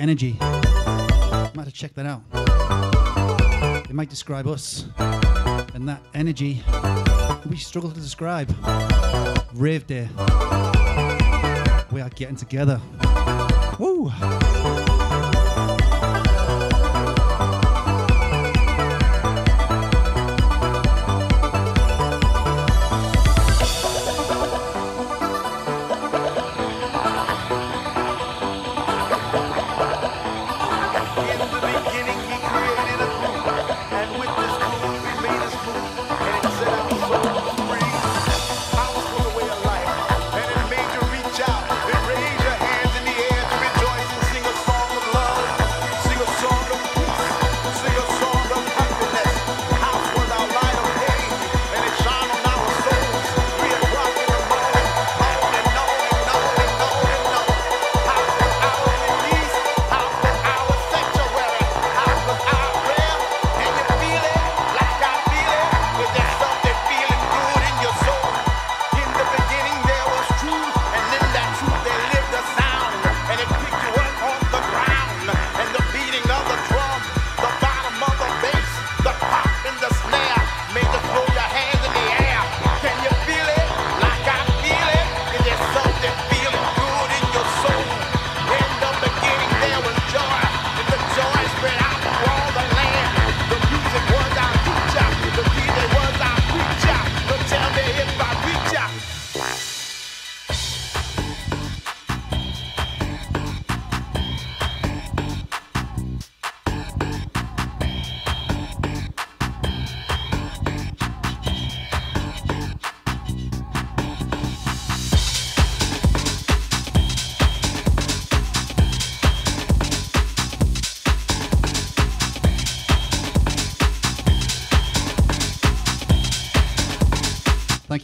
energy. Might have checked that out. It might describe us and that energy we struggle to describe. Rave Day. We are getting together. Woo!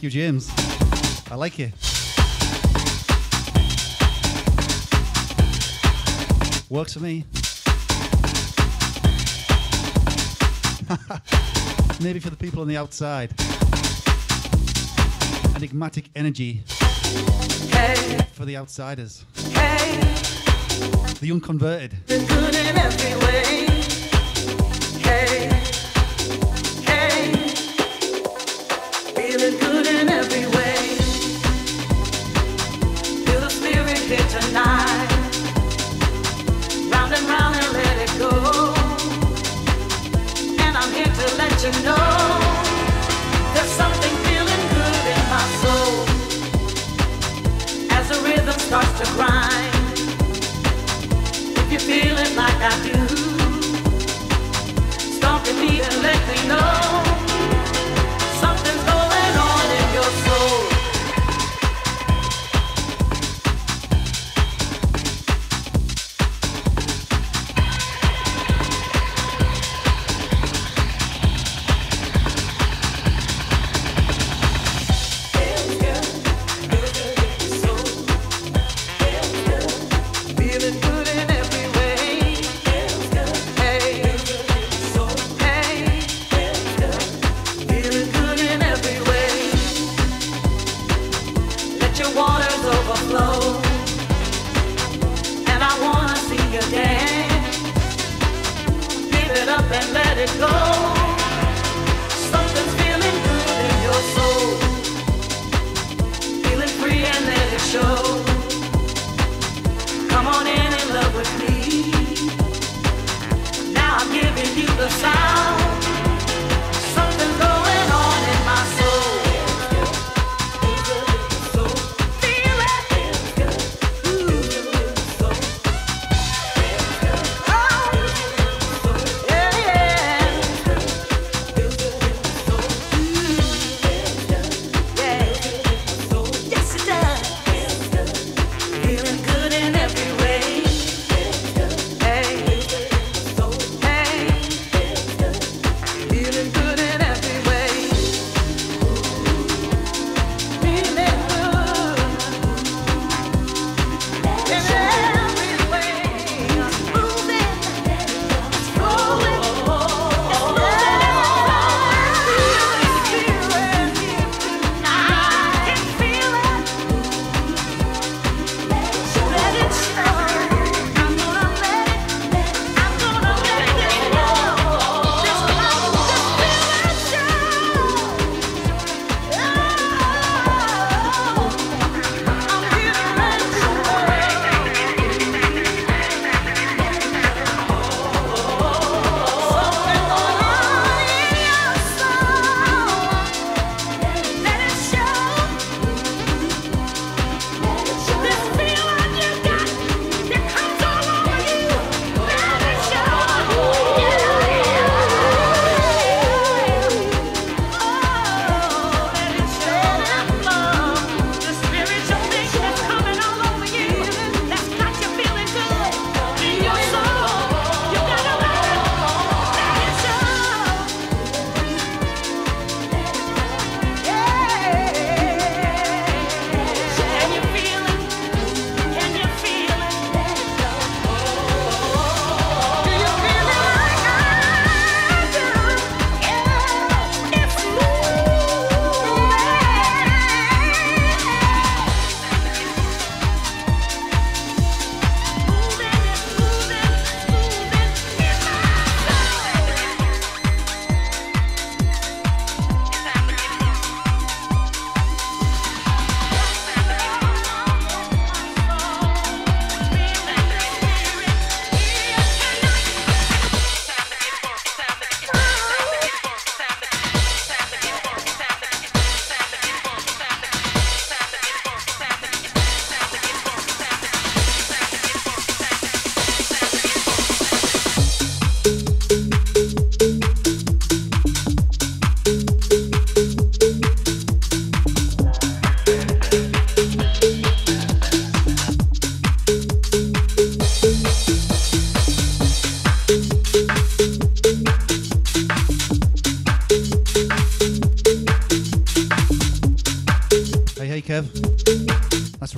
you, James. I like you. Works for me. Maybe for the people on the outside. Enigmatic energy hey. for the outsiders. Hey. The unconverted.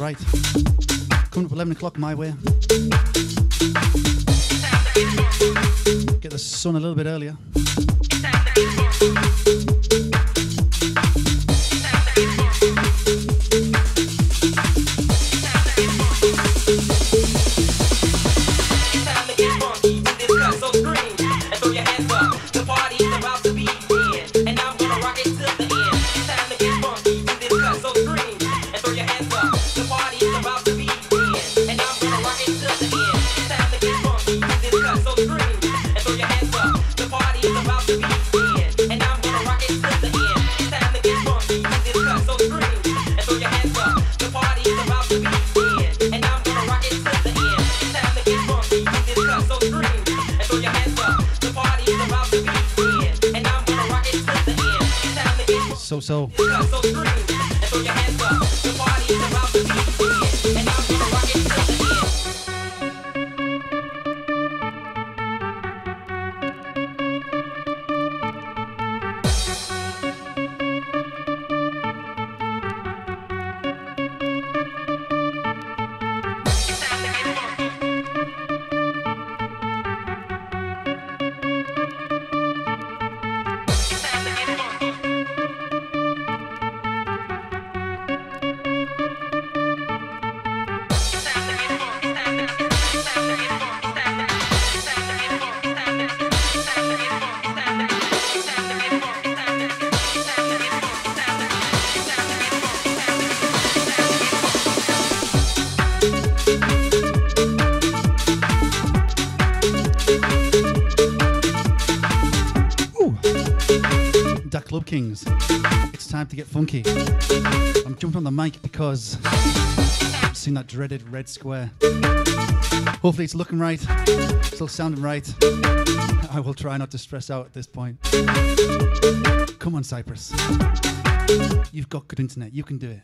right. Coming up 11 o'clock my way. Get the sun a little bit earlier. Club Kings. It's time to get funky. I'm jumping on the mic because I've seen that dreaded red square. Hopefully, it's looking right, still sounding right. I will try not to stress out at this point. Come on, Cyprus. You've got good internet, you can do it.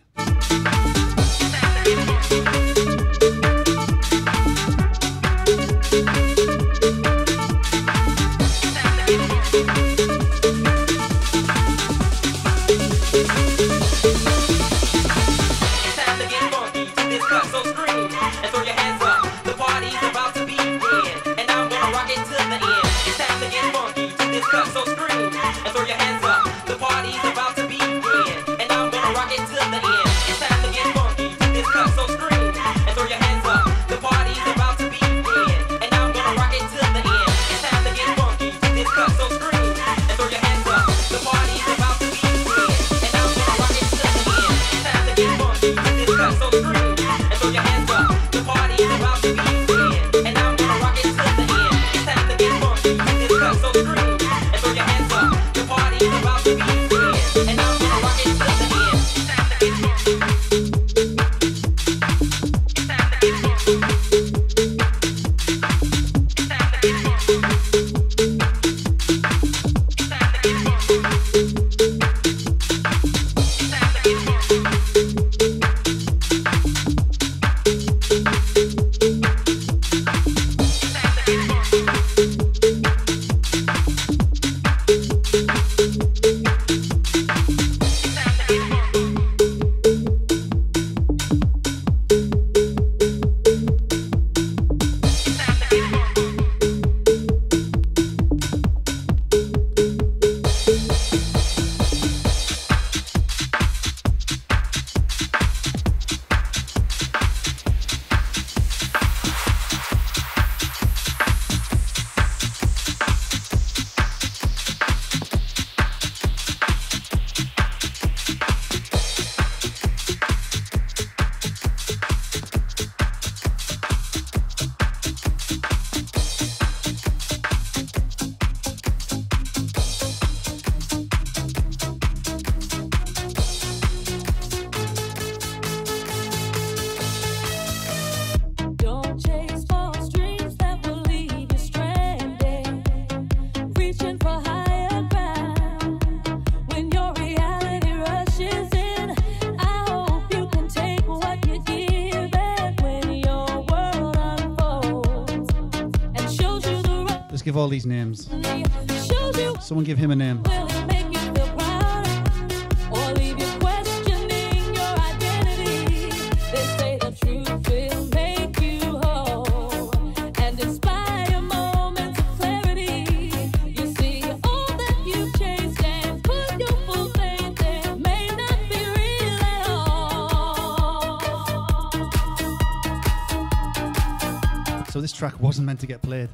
Wasn't meant to get played.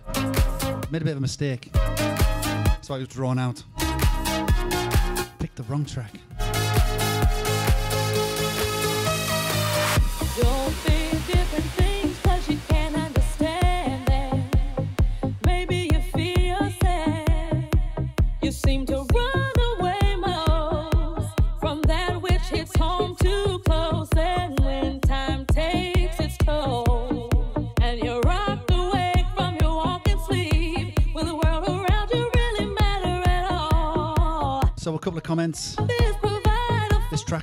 Made a bit of a mistake. So I was drawn out. Picked the wrong track.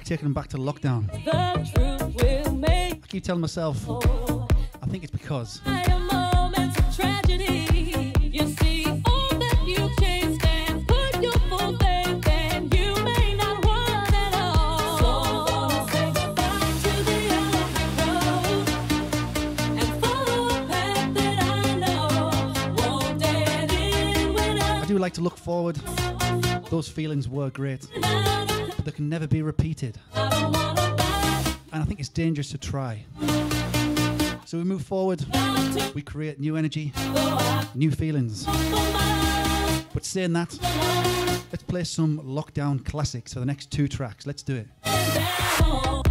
Taking them back to lockdown. the truth will make I keep telling myself, I think it's because feelings were great, but they can never be repeated. And I think it's dangerous to try. So we move forward, we create new energy, new feelings. But saying that, let's play some lockdown classics for the next two tracks. Let's do it.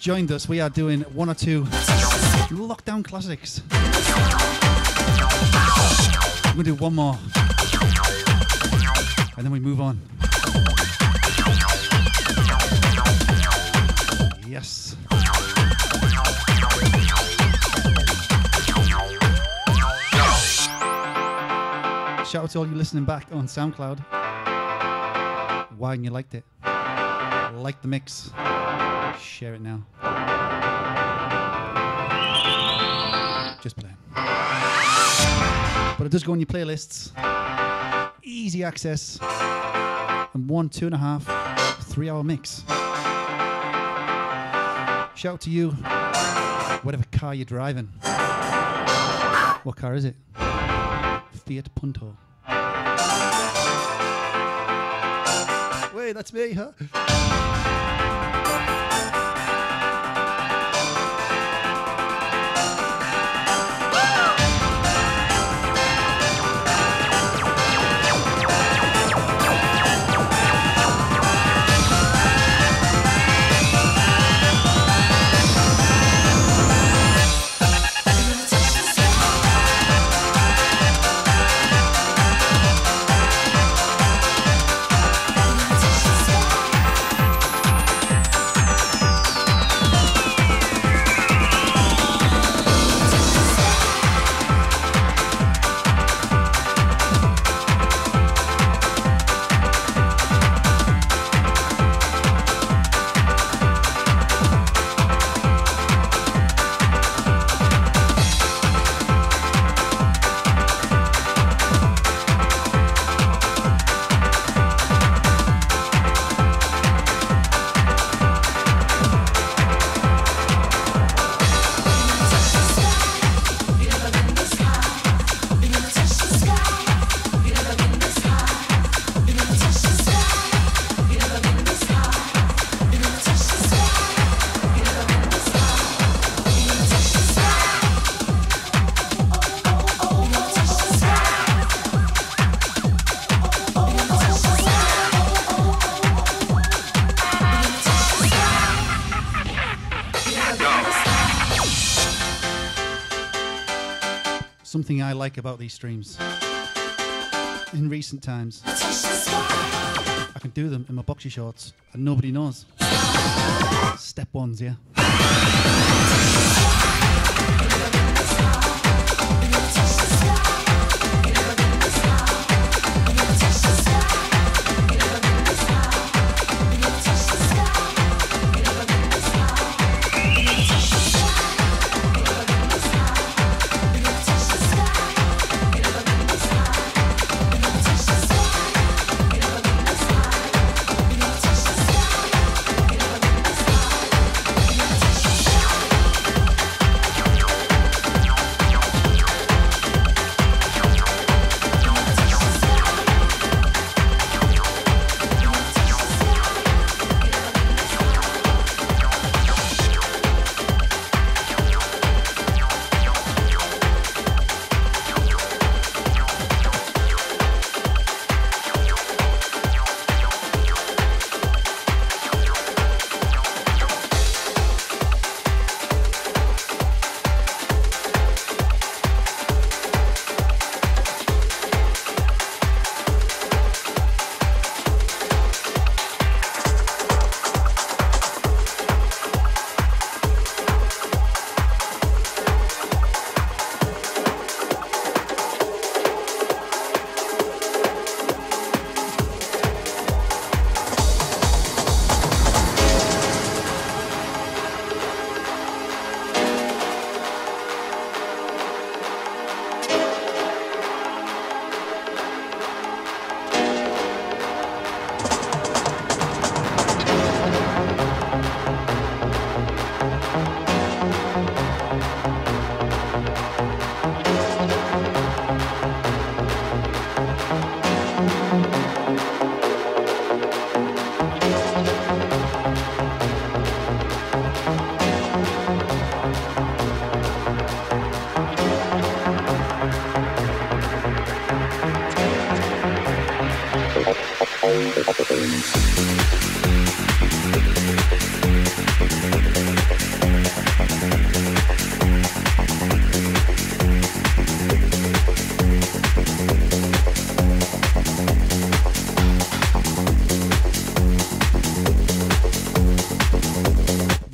Who's joined us? We are doing one or two lockdown classics. I'm gonna do one more, and then we move on. Yes. Shout out to all you listening back on SoundCloud. Why and you liked it? Like the mix. Share it now. Just playing. But it does go on your playlists. Easy access. And one, two and a half, three hour mix. Shout out to you, whatever car you're driving. What car is it? Fiat Punto. Wait, that's me, huh? I like about these streams in recent times, I can do them in my boxy shorts and nobody knows. Step ones, yeah.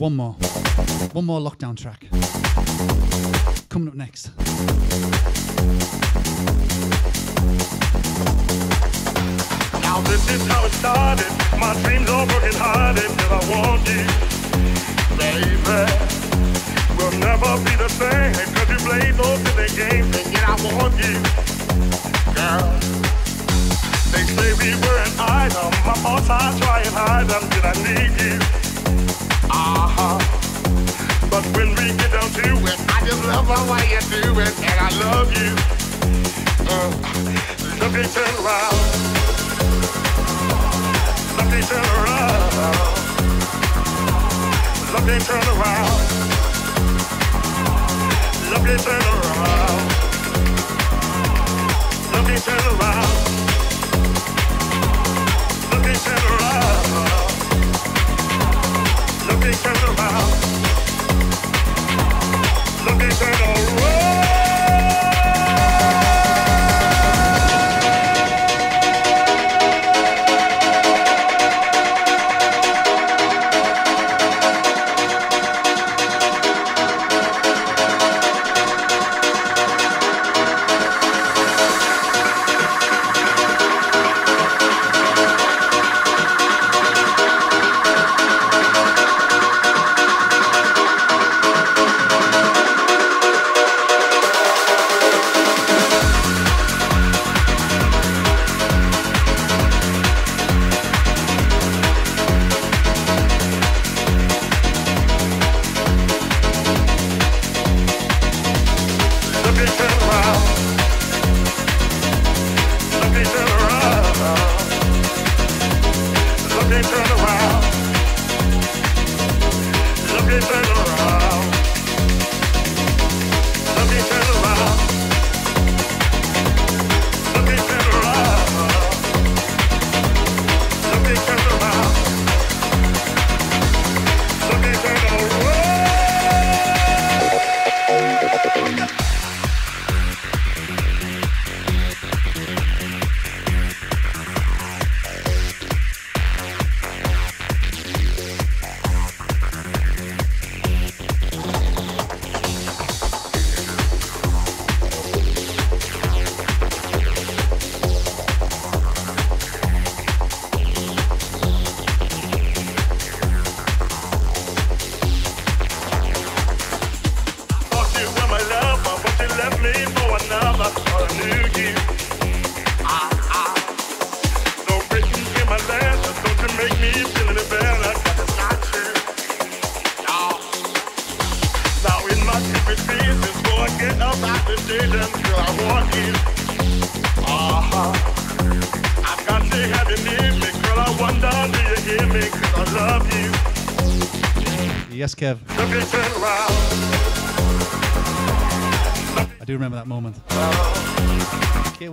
One more. One more lockdown track. Coming up next. Now this is how it started. My dreams broken hearted till I want you, baby. We'll never be the same cause you play those silly games and yet I want you, girl. They say we were an item. My thoughts hide them till I need you. Uh-huh. But when we get down to it, I just love way you do it and I love you. Uh, turn around. Turn around. Turn around. Turn around. Look and turn around.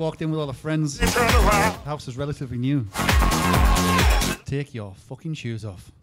Walked in with all her friends. The house is relatively new. Take your fucking shoes off.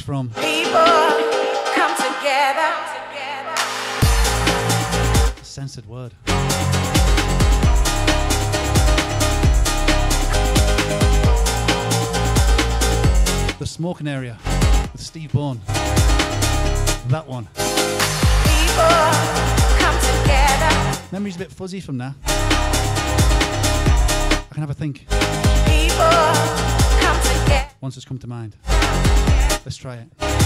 Tracks from people come together. censored word? The smoking area with Steve Bourne. That one. People come together. Memory's a bit fuzzy from there. I can have a think. People come together. Once it's come to mind. Let's try it. People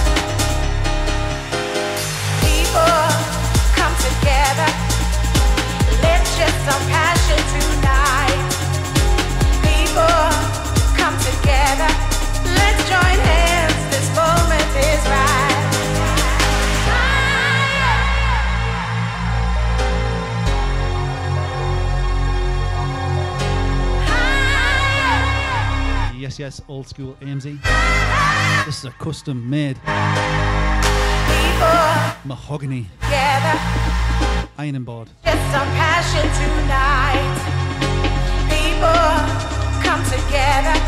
come together. Let's just some passion tonight. People come together. Let's join hands. This moment is right. Yes, yes, old school AMZ. This is a custom made mahogany Together, ironing board. just some passion tonight. People come together.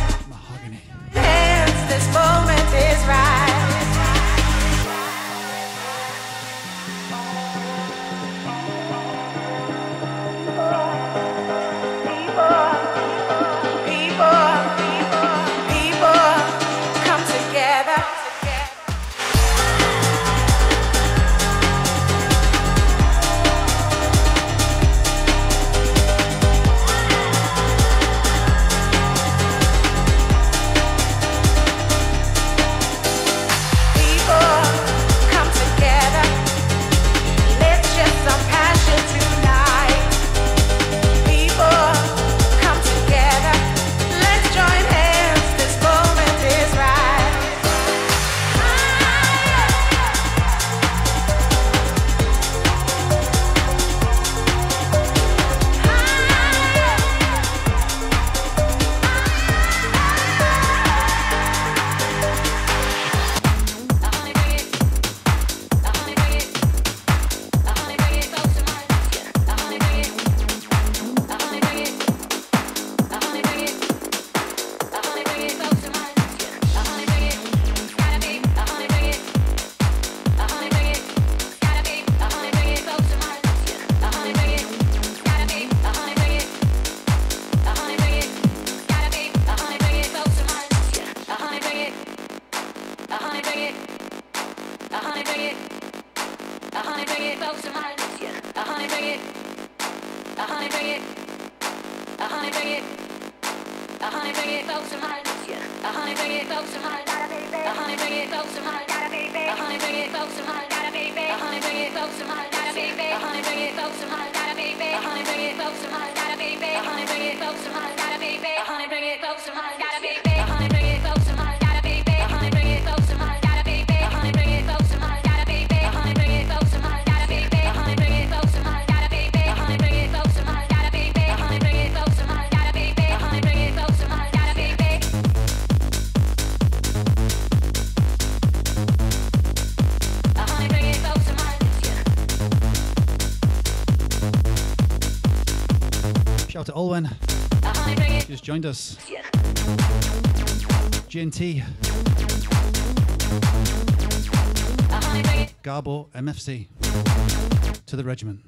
Joined us. GNT. Uh-huh. Garbo MFC. To the regiment.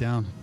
Down.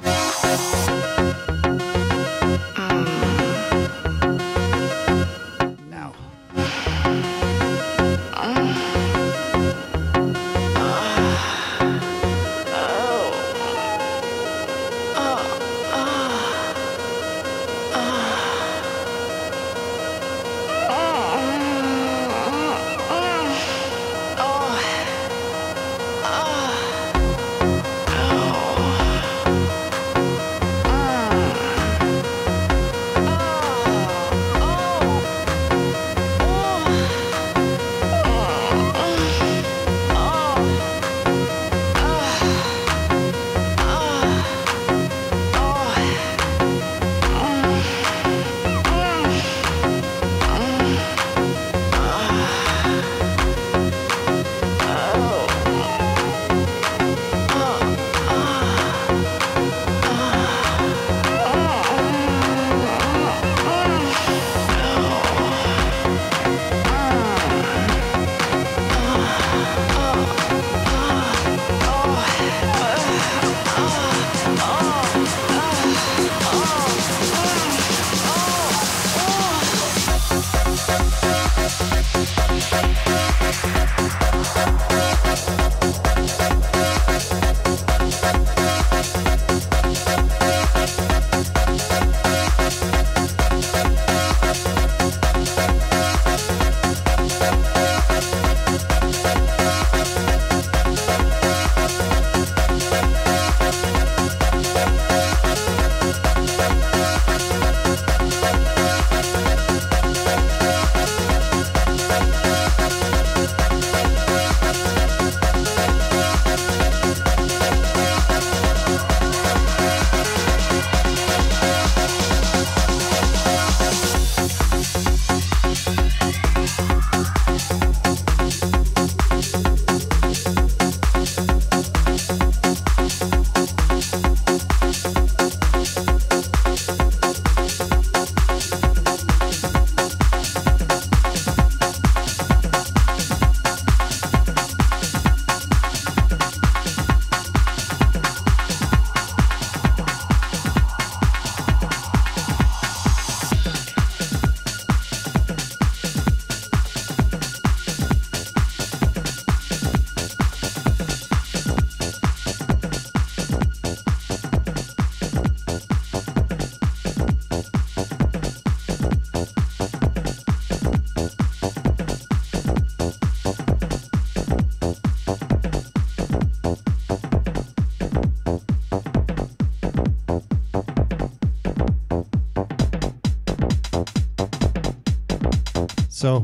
So,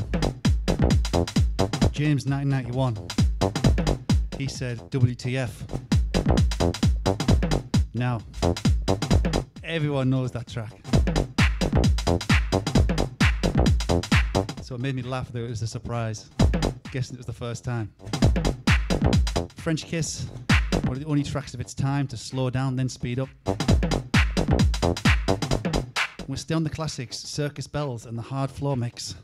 James 1991, he said, WTF. Now, everyone knows that track. So it made me laugh that it was a surprise. Guessing it was the first time. French Kiss, one of the only tracks of its time to slow down then speed up. We're still on the classics, Circus Bells and the Hardfloor Mix.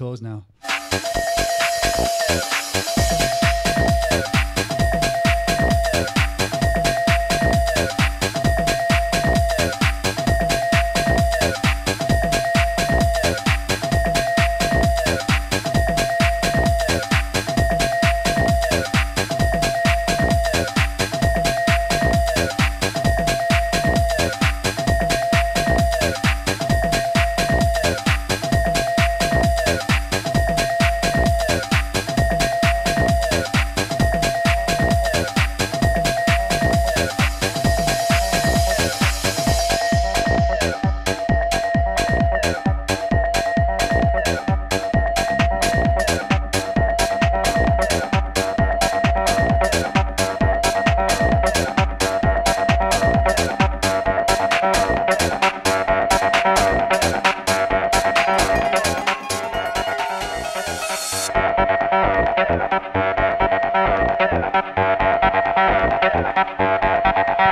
Toes now.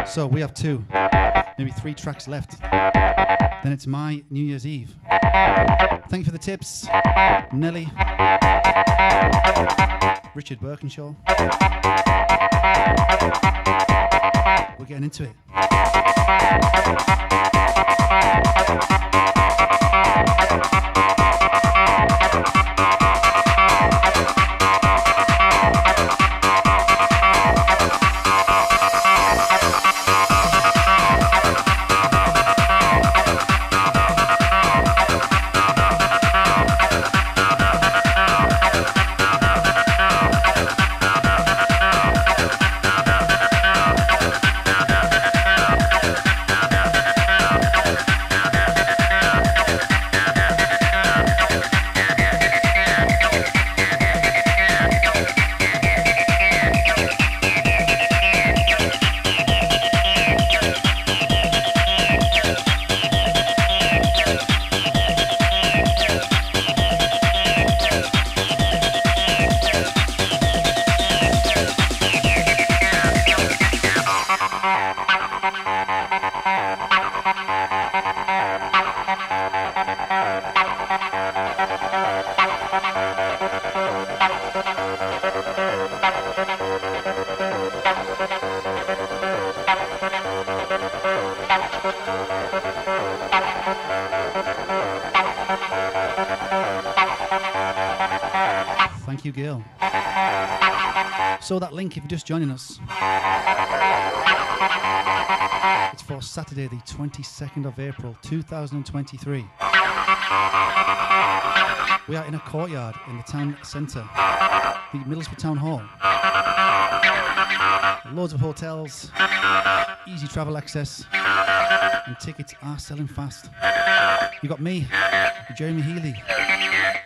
So we have two, maybe three tracks left. Then it's my New Year's Eve. Thank you for the tips, Nelly, Richard Birkinshaw. We're getting into it. So that link, if you're just joining us, it's for Saturday, the 22nd of April, 2023. We are in a courtyard in the town centre, the Middlesbrough Town Hall. Loads of hotels, easy travel access, and tickets are selling fast. You've got me, Jeremy Healy,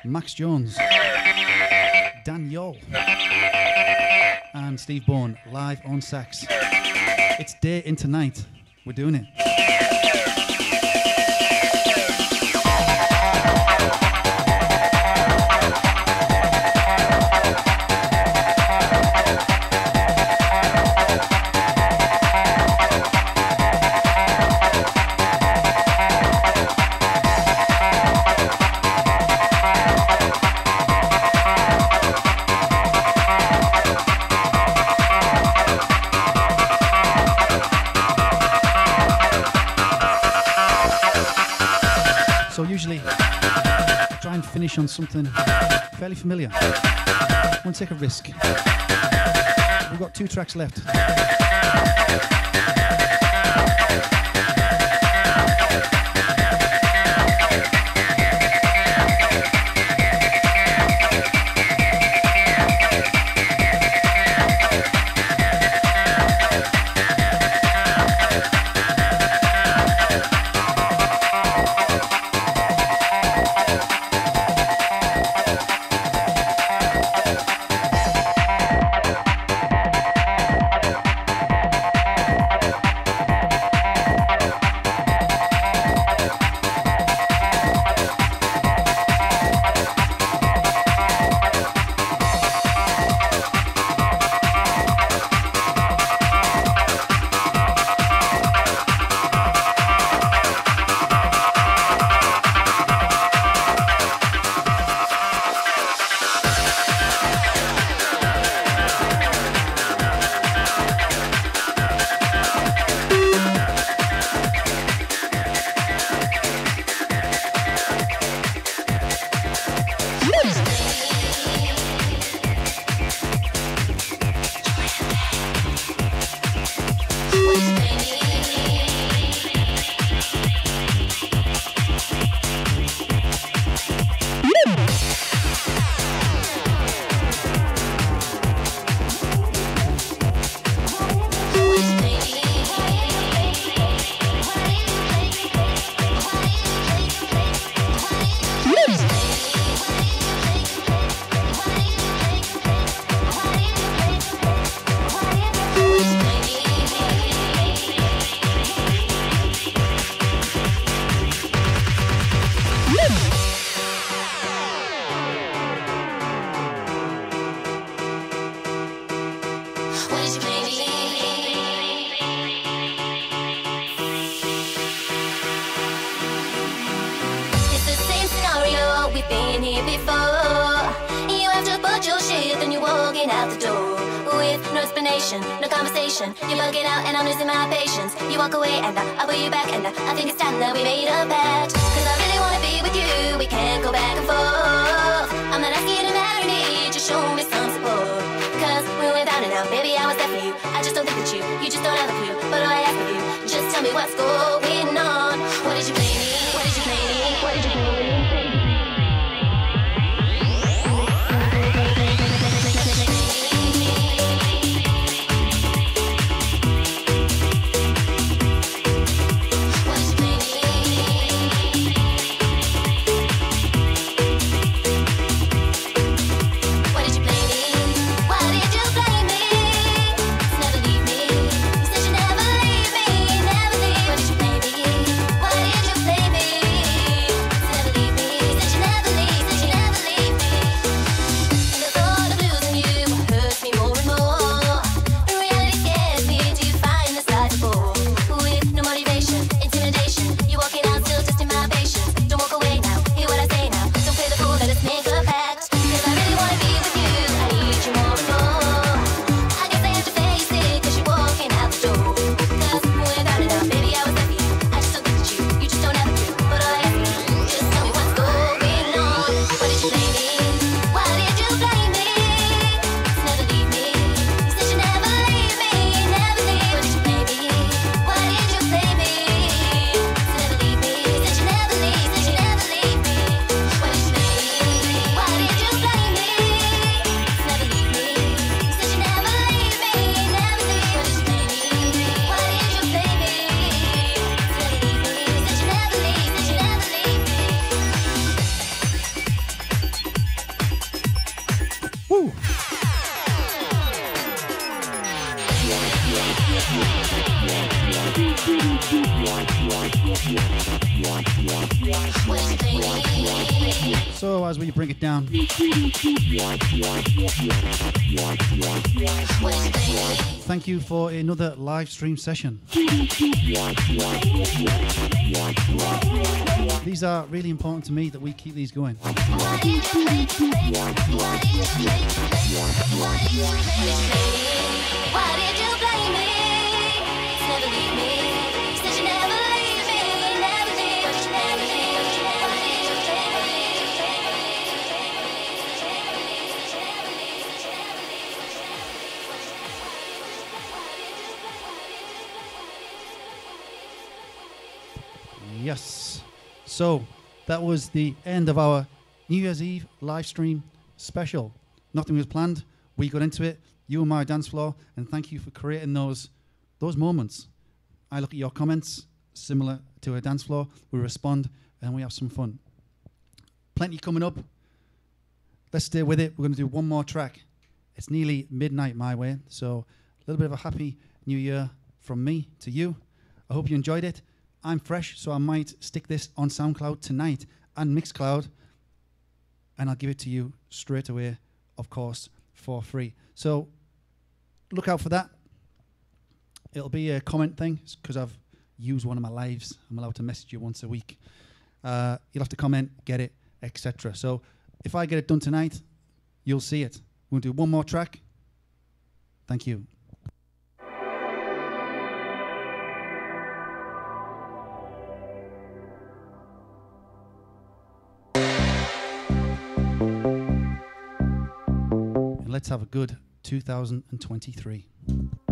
Max Jones. Steve Bourne live on sax. It's day into night. We're doing it. finish on something fairly familiar. We'll take a risk. We've got two tracks left. walk away and I'll pull you back and I think it's time that we made a bet. For another live stream session. These are really important to me that we keep these going. Why did you blame me? Leave me. So that was the end of our New Year's Eve live stream special. Nothing was planned. We got into it. You and my dance floor, and thank you for creating those those moments. I look at your comments, similar to a dance floor. We respond, and we have some fun. Plenty coming up. Let's stay with it. We're going to do one more track. It's nearly midnight my way, so a little bit of a happy new year from me to you. I hope you enjoyed it. I'm fresh, so I might stick this on SoundCloud tonight and Mixcloud, and I'll give it to you straight away, of course, for free. So look out for that. It'll be a comment thing because I've used one of my lives. I'm allowed to message you once a week. Uh, you'll have to comment, get it, etc. So if I get it done tonight, you'll see it. We'll do one more track. Thank you. Let's have a good 2023.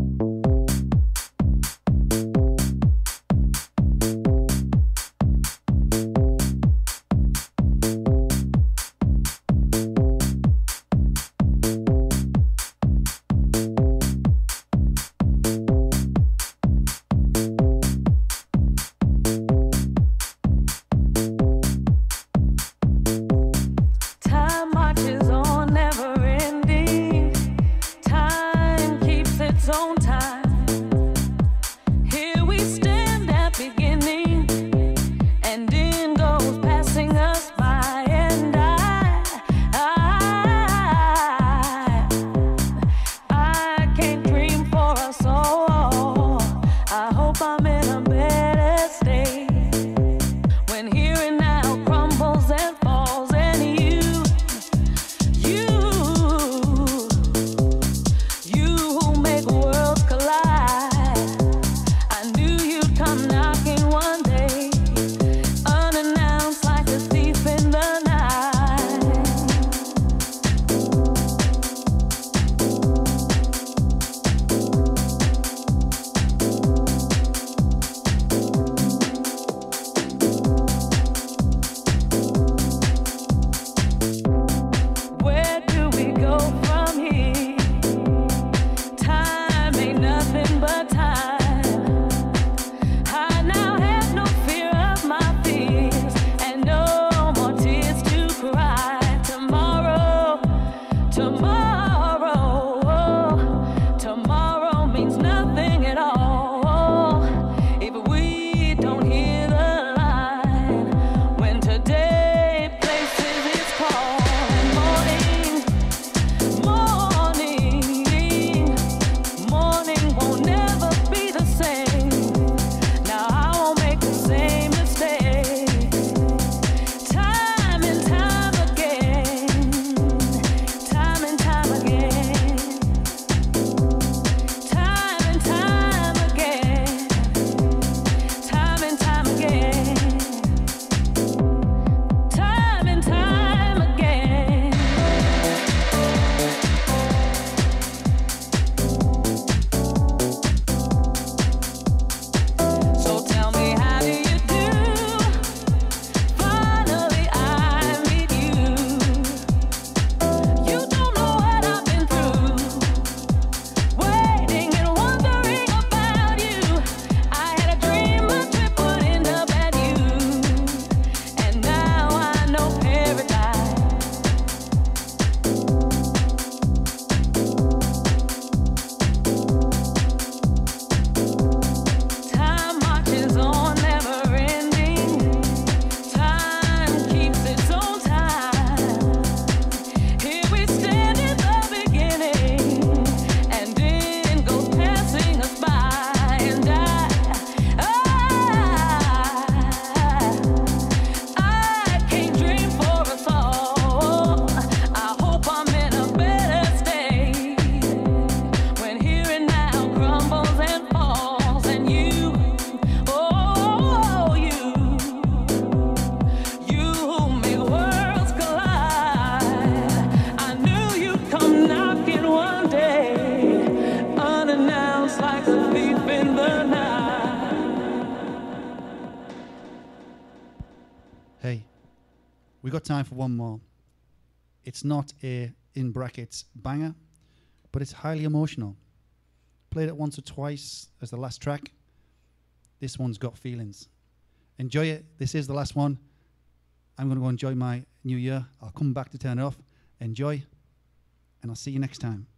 We got time for one more. It's not a in brackets banger, but it's highly emotional. Played it once or twice as the last track. This one's got feelings. Enjoy it. This is the last one. I'm going to go enjoy my new year. I'll come back to turn it off. Enjoy, and I'll see you next time.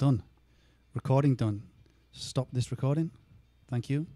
Done. Recording done. Stop this recording. Thank you.